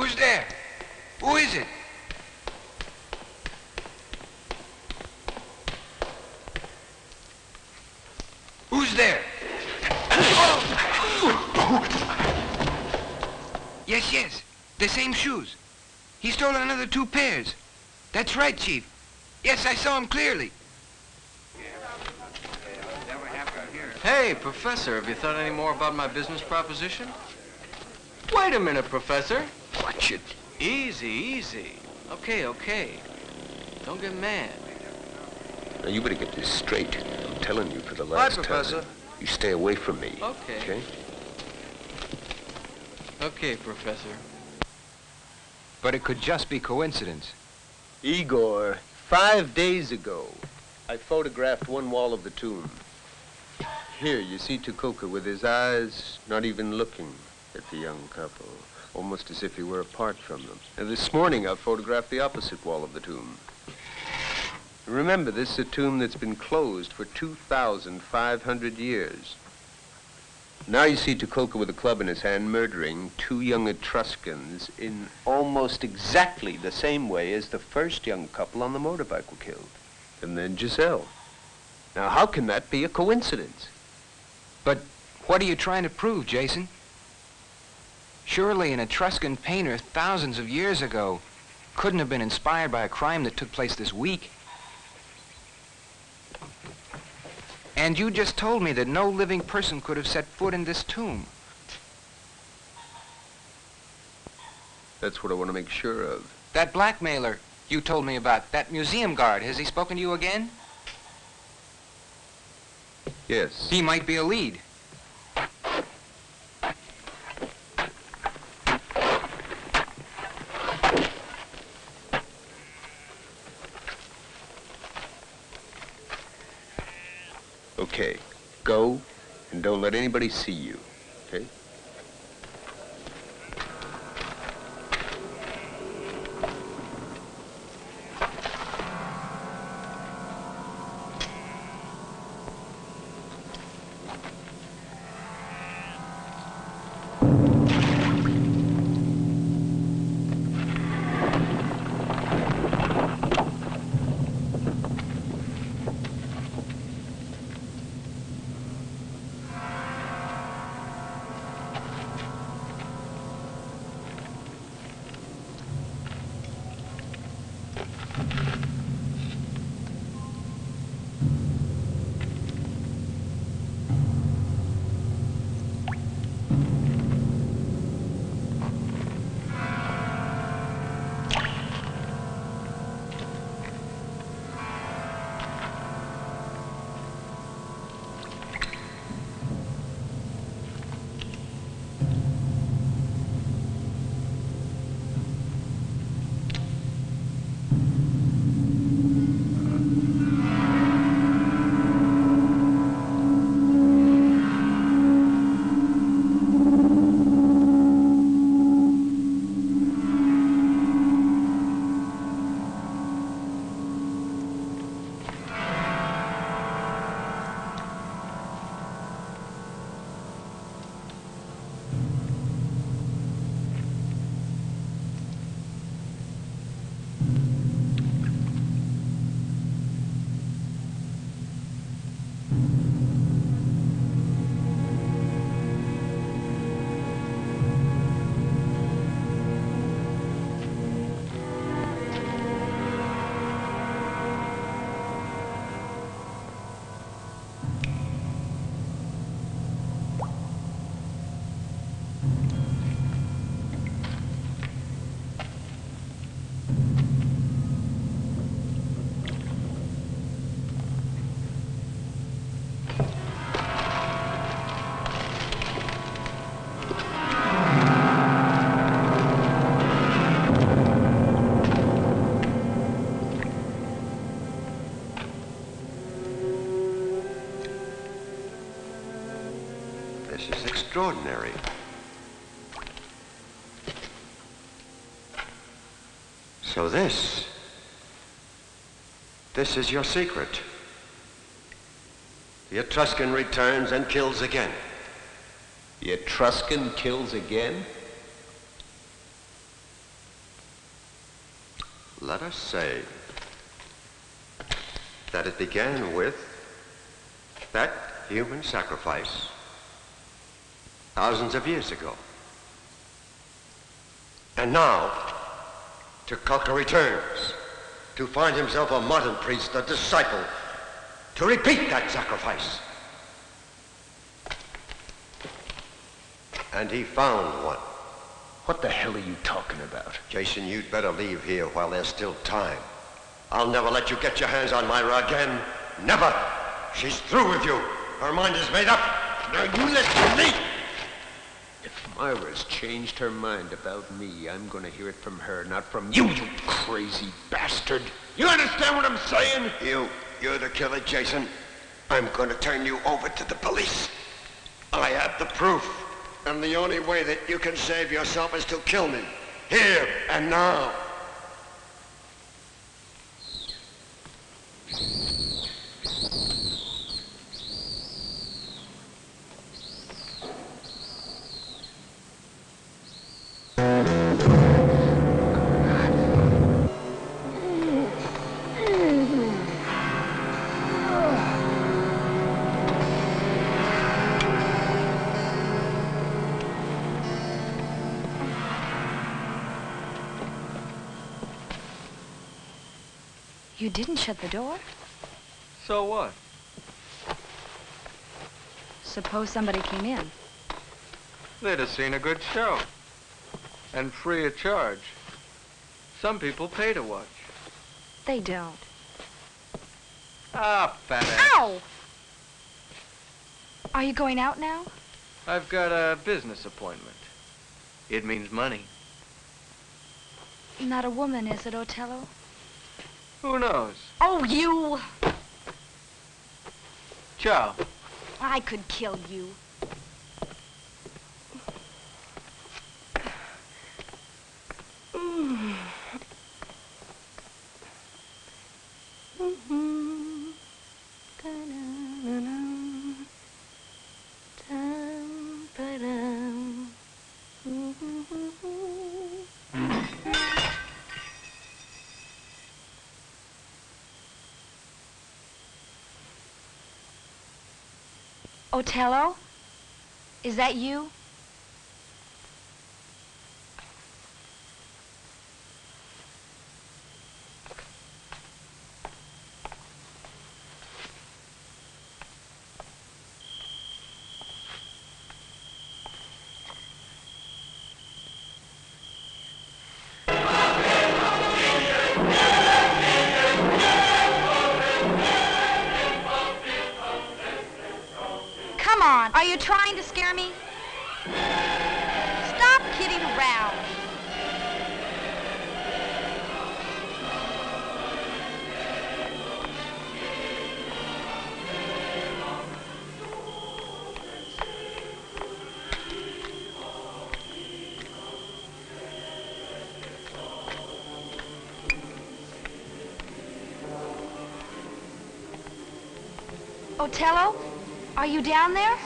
Who's there? Who is it? Who's there? Yes, yes. The same shoes. He stole another two pairs. That's right, Chief. Yes, I saw him clearly. Hey, Professor, have you thought any more about my business proposition? Wait a minute, Professor. Watch it. Easy, easy. Okay, okay. Don't get mad. Now, you better get this straight. I'm telling you for the Hi, last Professor. time. You stay away from me. Okay. Okay? Okay, Professor. But it could just be coincidence. Igor, five days ago, I photographed one wall of the tomb. Here, you see Tuchulcha with his eyes not even looking. at the young couple, almost as if he were apart from them. This morning I photographed the opposite wall of the tomb. Remember, this is a tomb that's been closed for 2,500 years. Now you see Tuchulcha with a club in his hand murdering two young Etruscans in almost exactly the same way as the first young couple on the motorbike were killed. And then Giselle. Now, how can that be a coincidence? But what are you trying to prove, Jason? Surely an Etruscan painter thousands of years ago couldn't have been inspired by a crime that took place this week. And you just told me that no living person could have set foot in this tomb. That's what I want to make sure of. That blackmailer you told me about, that museum guard, has he spoken to you again? Yes. He might be a lead. Okay. Go, and don't let anybody see you. Okay? So this, this is your secret. The Etruscan returns and kills again. The Etruscan kills again? Let us say that it began with that human sacrifice thousands of years ago. And now, Tuchulcha returns to find himself a modern priest, a disciple, to repeat that sacrifice. And he found one. What the hell are you talking about? Jason, you'd better leave here while there's still time. I'll never let you get your hands on Myra again. Never. She's through with you. Her mind is made up. Now you listen to me. Myra's changed her mind about me, I'm gonna hear it from her, not from you, you crazy bastard. You understand what I'm saying? You, you're the killer, Jason. I'm going to turn you over to the police. I have the proof. And the only way that you can save yourself is to kill me. Here and now. You didn't shut the door? So what? Suppose somebody came in. They'd have seen a good show. And free of charge. Some people pay to watch. They don't. Ah, fat ass. Ow! Are you going out now? I've got a business appointment. It means money. Not a woman, is it, Otello? Who knows? Oh, you! Ciao. I could kill you. Otello? Is that you? Otello, are you down there?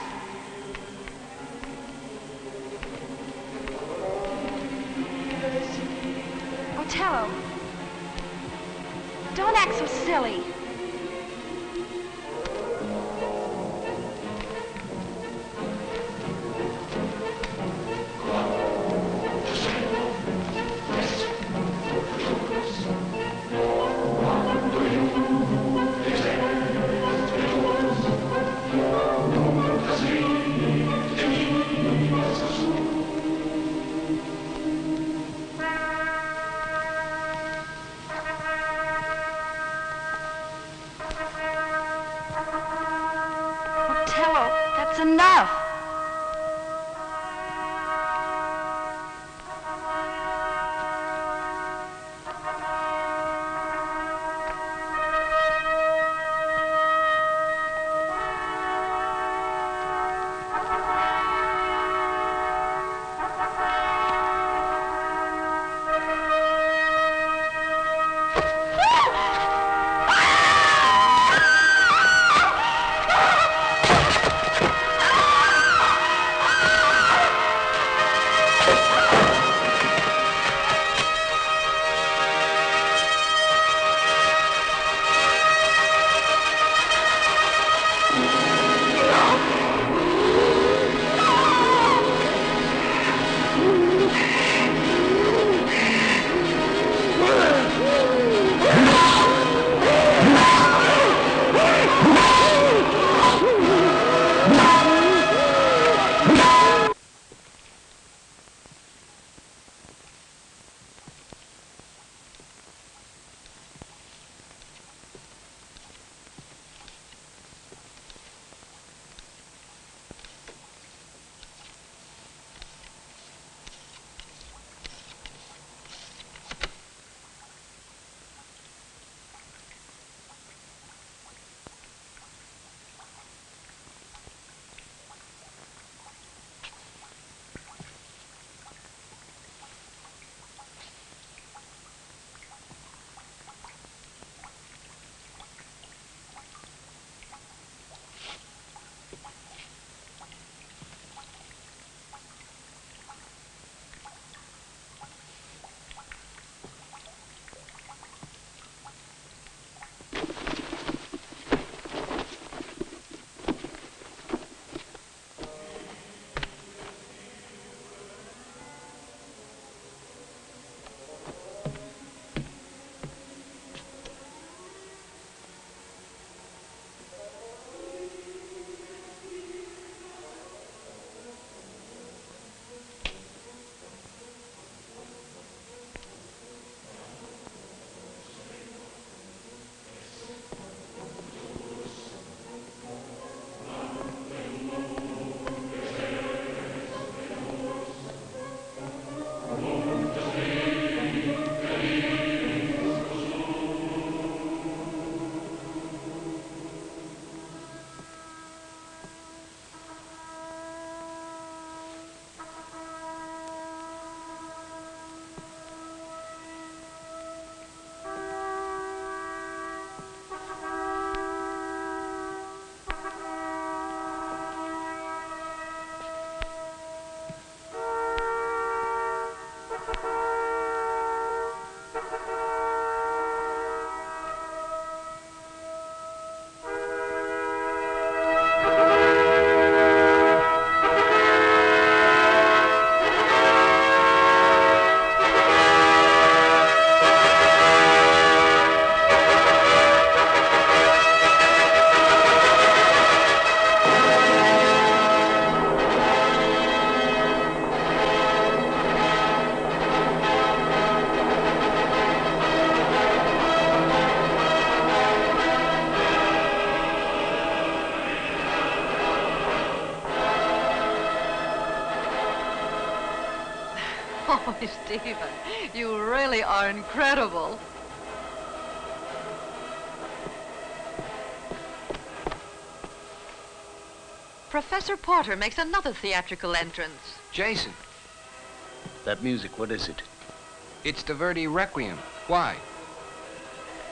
Stephen, you really are incredible. Professor Porter makes another theatrical entrance. Jason, That music, what is it? it's the Verdi Requiem. Why?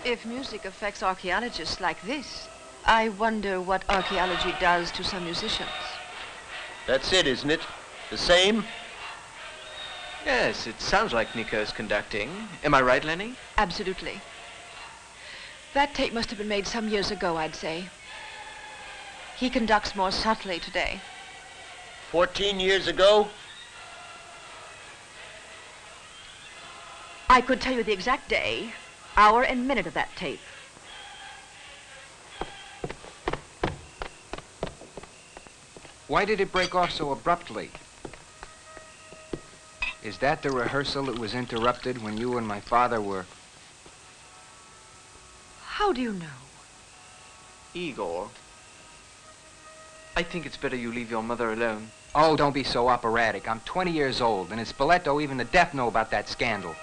If music affects archaeologists like this, I wonder what archaeology does to some musicians. That's it, isn't it? The same? Yes, it sounds like Nikos conducting. Am I right, Lenny? Absolutely. That tape must have been made some years ago, I'd say. He conducts more subtly today. Fourteen years ago? I could tell you the exact day, hour, and minute of that tape. Why did it break off so abruptly? Is that the rehearsal that was interrupted when you and my father were... How do you know? Igor. I think it's better you leave your mother alone. Oh, don't be so operatic. I'm 20 years old, and in Spoleto, even the deaf know about that scandal.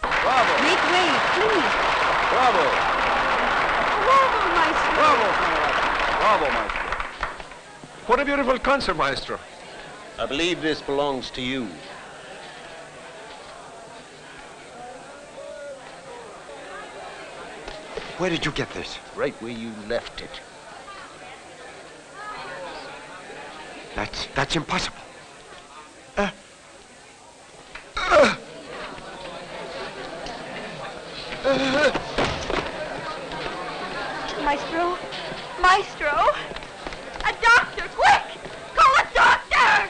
Bravo! Make way, please. Bravo! Bravo, Maestro. Bravo, Camerata! Bravo, Maestro. What a beautiful concert, Maestro. I believe this belongs to you. Where did you get this? Right where you left it. That's that's impossible. Uh. Maestro. Maestro. A doctor, quick! Call a doctor!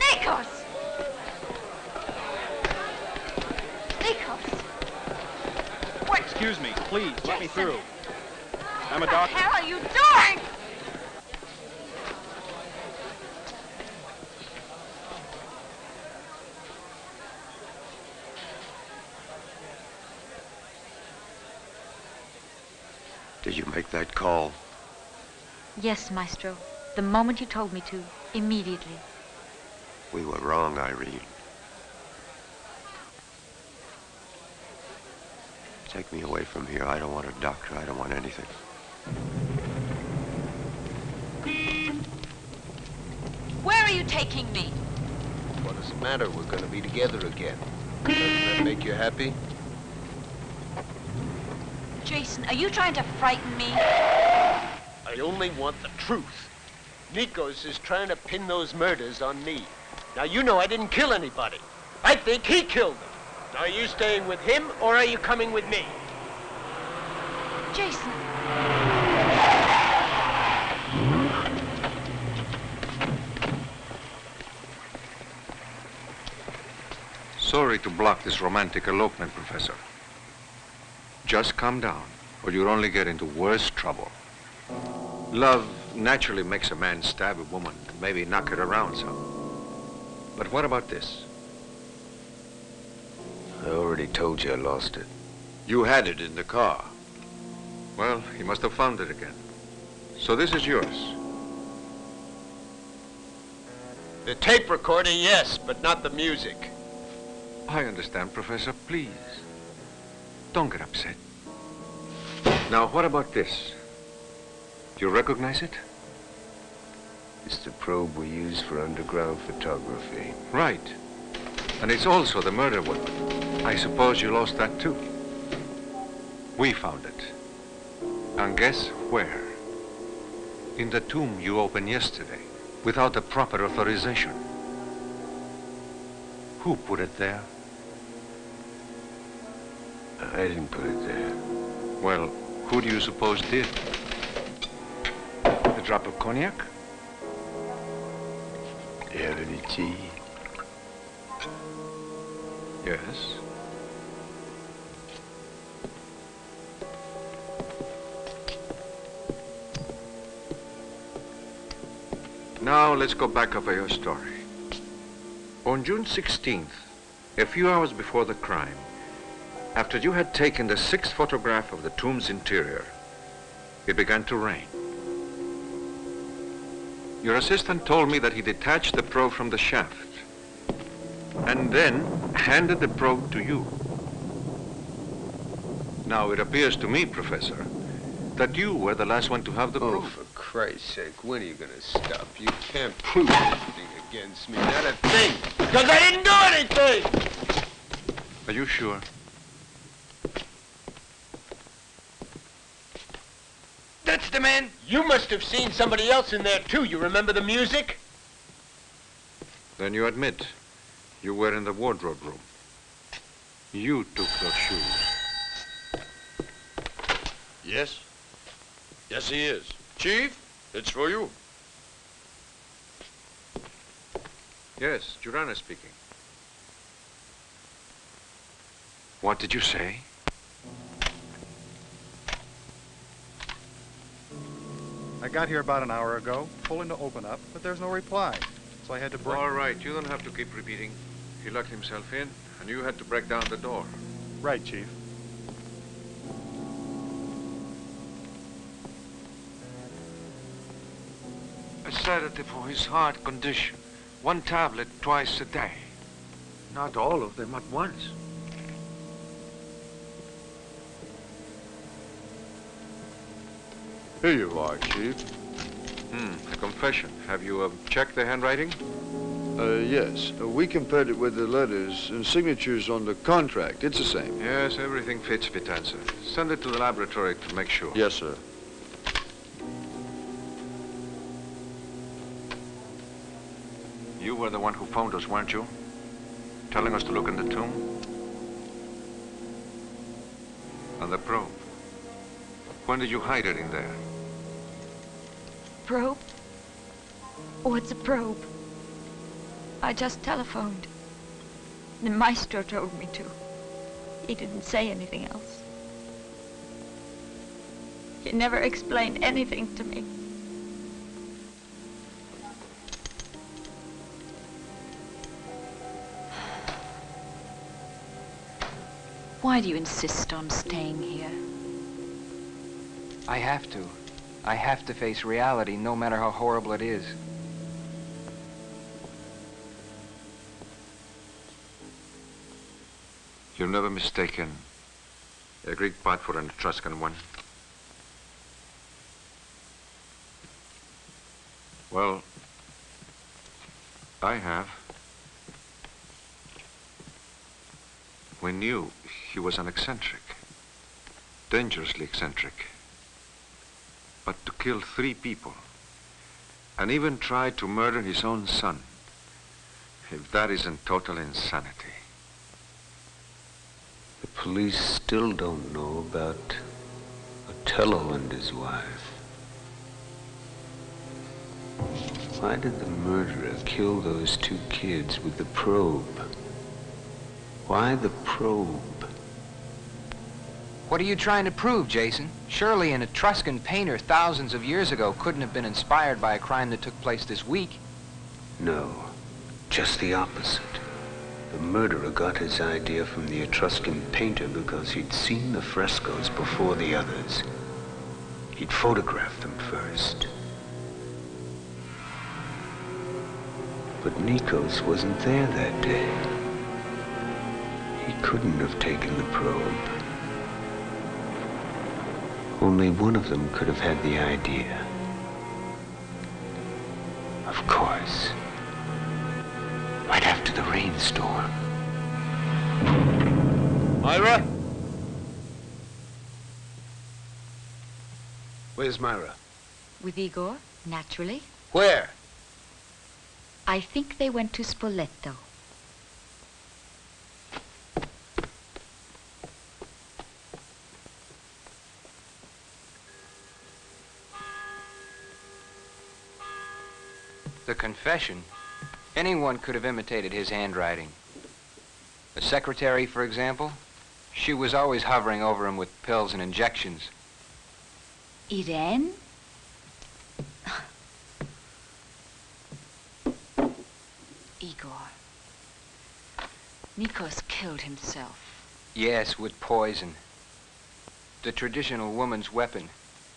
Nikos! Nikos! Excuse me, please, let me through. I'm a What doctor. the hell are you doing? Did you make that call? Yes, Maestro. The moment you told me to. Immediately. We were wrong, Irene. Take me away from here. I don't want a doctor. I don't want anything. Where are you taking me? What does it matter? We're gonna be together again. Doesn't that make you happy? Jason, are you trying to frighten me? I only want the truth. Nikos is trying to pin those murders on me. Now, you know I didn't kill anybody. I think he killed them. Now, are you staying with him, or are you coming with me? Jason. Sorry to block this romantic elopement, Professor. Just calm down, or you'll only get into worse trouble. Love naturally makes a man stab a woman and maybe knock her around some. But what about this? I already told you I lost it. You had it in the car. Well, he must have found it again. So this is yours. The tape recorder, yes, but not the music. I understand, Professor. Please. Don't get upset. Now, what about this? Do you recognize it? It's the probe we use for underground photography. Right. And it's also the murder weapon. I suppose you lost that too. We found it. And guess where? In the tomb you opened yesterday, without the proper authorization. Who put it there? I didn't put it there. Well, who do you suppose did? A drop of cognac? Do you have any tea? Yes. Now let's go back over your story. On June 16th, a few hours before the crime, after you had taken the sixth photograph of the tomb's interior, it began to rain. Your assistant told me that he detached the probe from the shaft and then handed the probe to you. Now, it appears to me, Professor, that you were the last one to have the Oh, probe. For Christ's sake, when are you going to stop? You can't prove anything against me. Not a thing. Because I didn't do anything! Are you sure? That's the man. You must have seen somebody else in there, too. You remember the music? Then you admit you were in the wardrobe room. You took those shoes. Yes? Yes, he is. Chief, it's for you. Yes, Giuranna speaking. What did you say? I got here about an hour ago, pulling to open up, but there's no reply. So I had to break... All right, you don't have to keep repeating. He locked himself in, and you had to break down the door. Right, Chief. A sedative for his heart condition. One tablet twice a day. Not all of them at once. Here you are, Chief. Hmm, a confession. Have you uh, checked the handwriting? Uh, yes. Uh, we compared it with the letters and signatures on the contract. It's the same. Yes, everything fits, Vitanza. Send it to the laboratory to make sure. Yes, sir. You were the one who phoned us, weren't you? Telling us to look in the tomb? And the probe. When did you hide it in there? Probe? What's a probe? I just telephoned. The maestro told me to. He didn't say anything else. He never explained anything to me. Why do you insist on staying here? I have to. I have to face reality, no matter how horrible it is. You're never mistaken a Greek pot for an Etruscan one. Well, I have. We knew he was an eccentric, dangerously eccentric. But to kill three people, and even try to murder his own son, if that isn't total insanity. The police still don't know about Otello and his wife. Why did the murderer kill those two kids with the probe? Why the probe? What are you trying to prove, Jason? Surely an Etruscan painter thousands of years ago couldn't have been inspired by a crime that took place this week. No, just the opposite. The murderer got his idea from the Etruscan painter because he'd seen the frescoes before the others. He'd photographed them first. But Nikos wasn't there that day. He couldn't have taken the probe. Only one of them could have had the idea. Of course. Right after the rainstorm. Myra? Where's Myra? With Igor, naturally. Where? I think they went to Spoleto. The confession? Anyone could have imitated his handwriting. The secretary, for example, she was always hovering over him with pills and injections. Irene? Igor. Nikos killed himself. Yes, with poison. The traditional woman's weapon,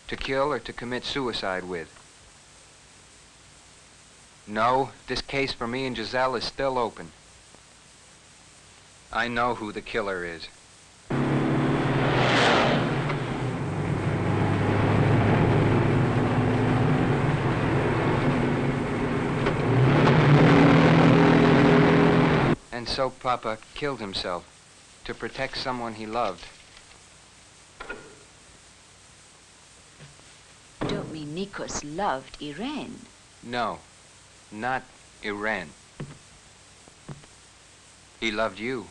to kill or to commit suicide with. No, this case for me and Giselle is still open. I know who the killer is. And so Papa killed himself to protect someone he loved. You don't mean Nikos loved Irene. No, not Irene. He loved you.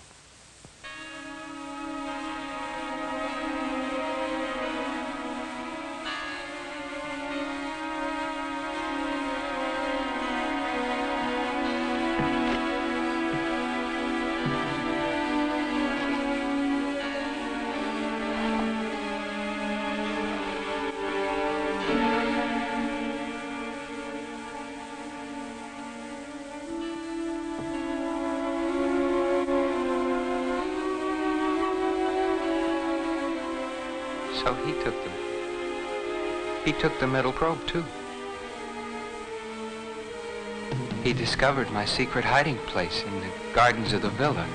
He took the metal probe, too. He discovered my secret hiding place in the gardens of the villa.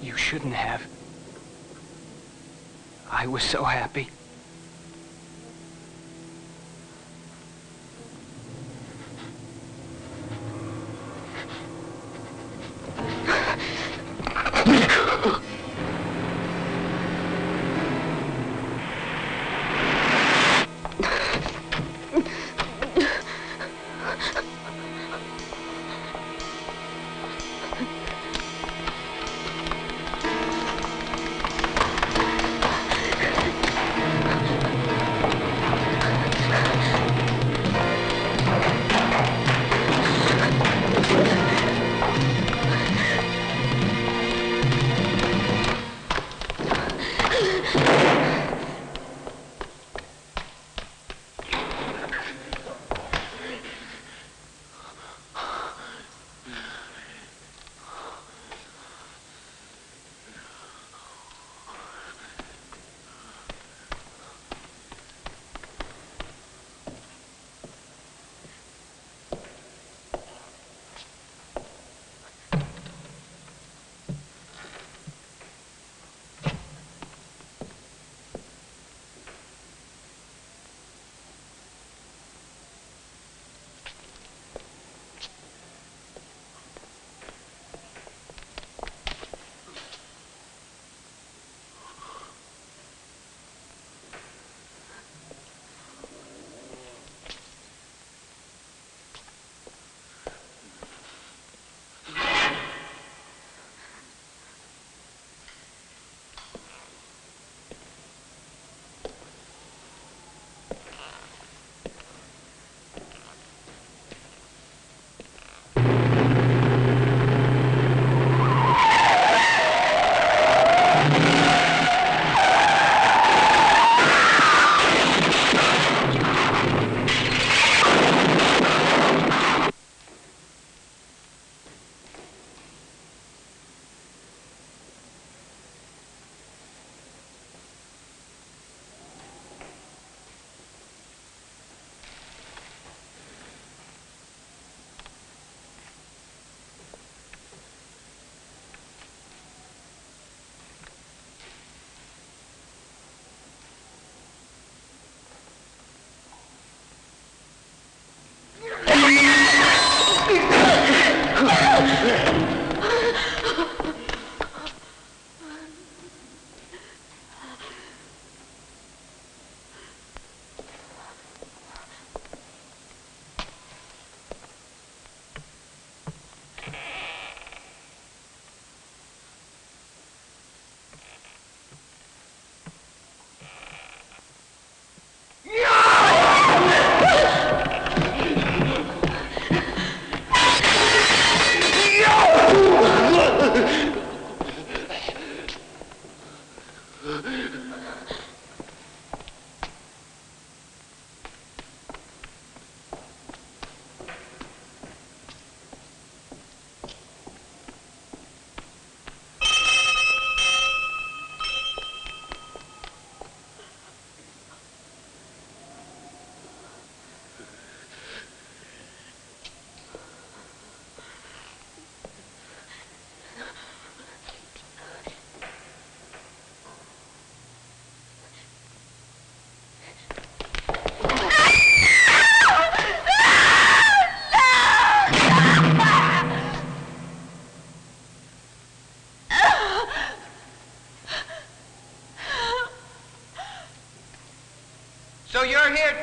You shouldn't have. I was so happy.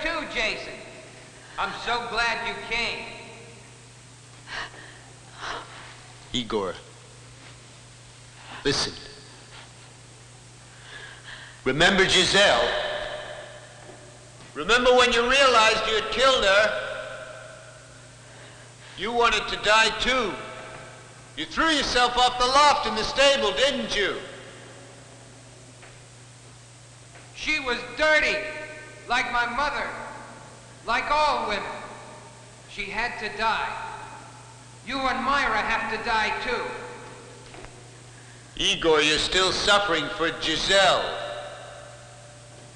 Too, Jason. I'm so glad you came. Igor, listen. Remember Giselle? Remember when you realized you had killed her? You wanted to die too. You threw yourself off the loft in the stable, didn't you? She was dirty, like my mother, like all women. She had to die. You and Myra have to die too. Igor, you're still suffering for Giselle.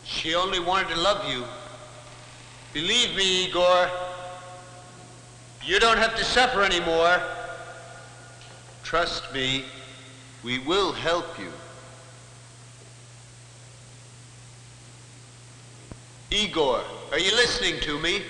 She only wanted to love you. Believe me, Igor, you don't have to suffer anymore. Trust me, we will help you. Igor, are you listening to me?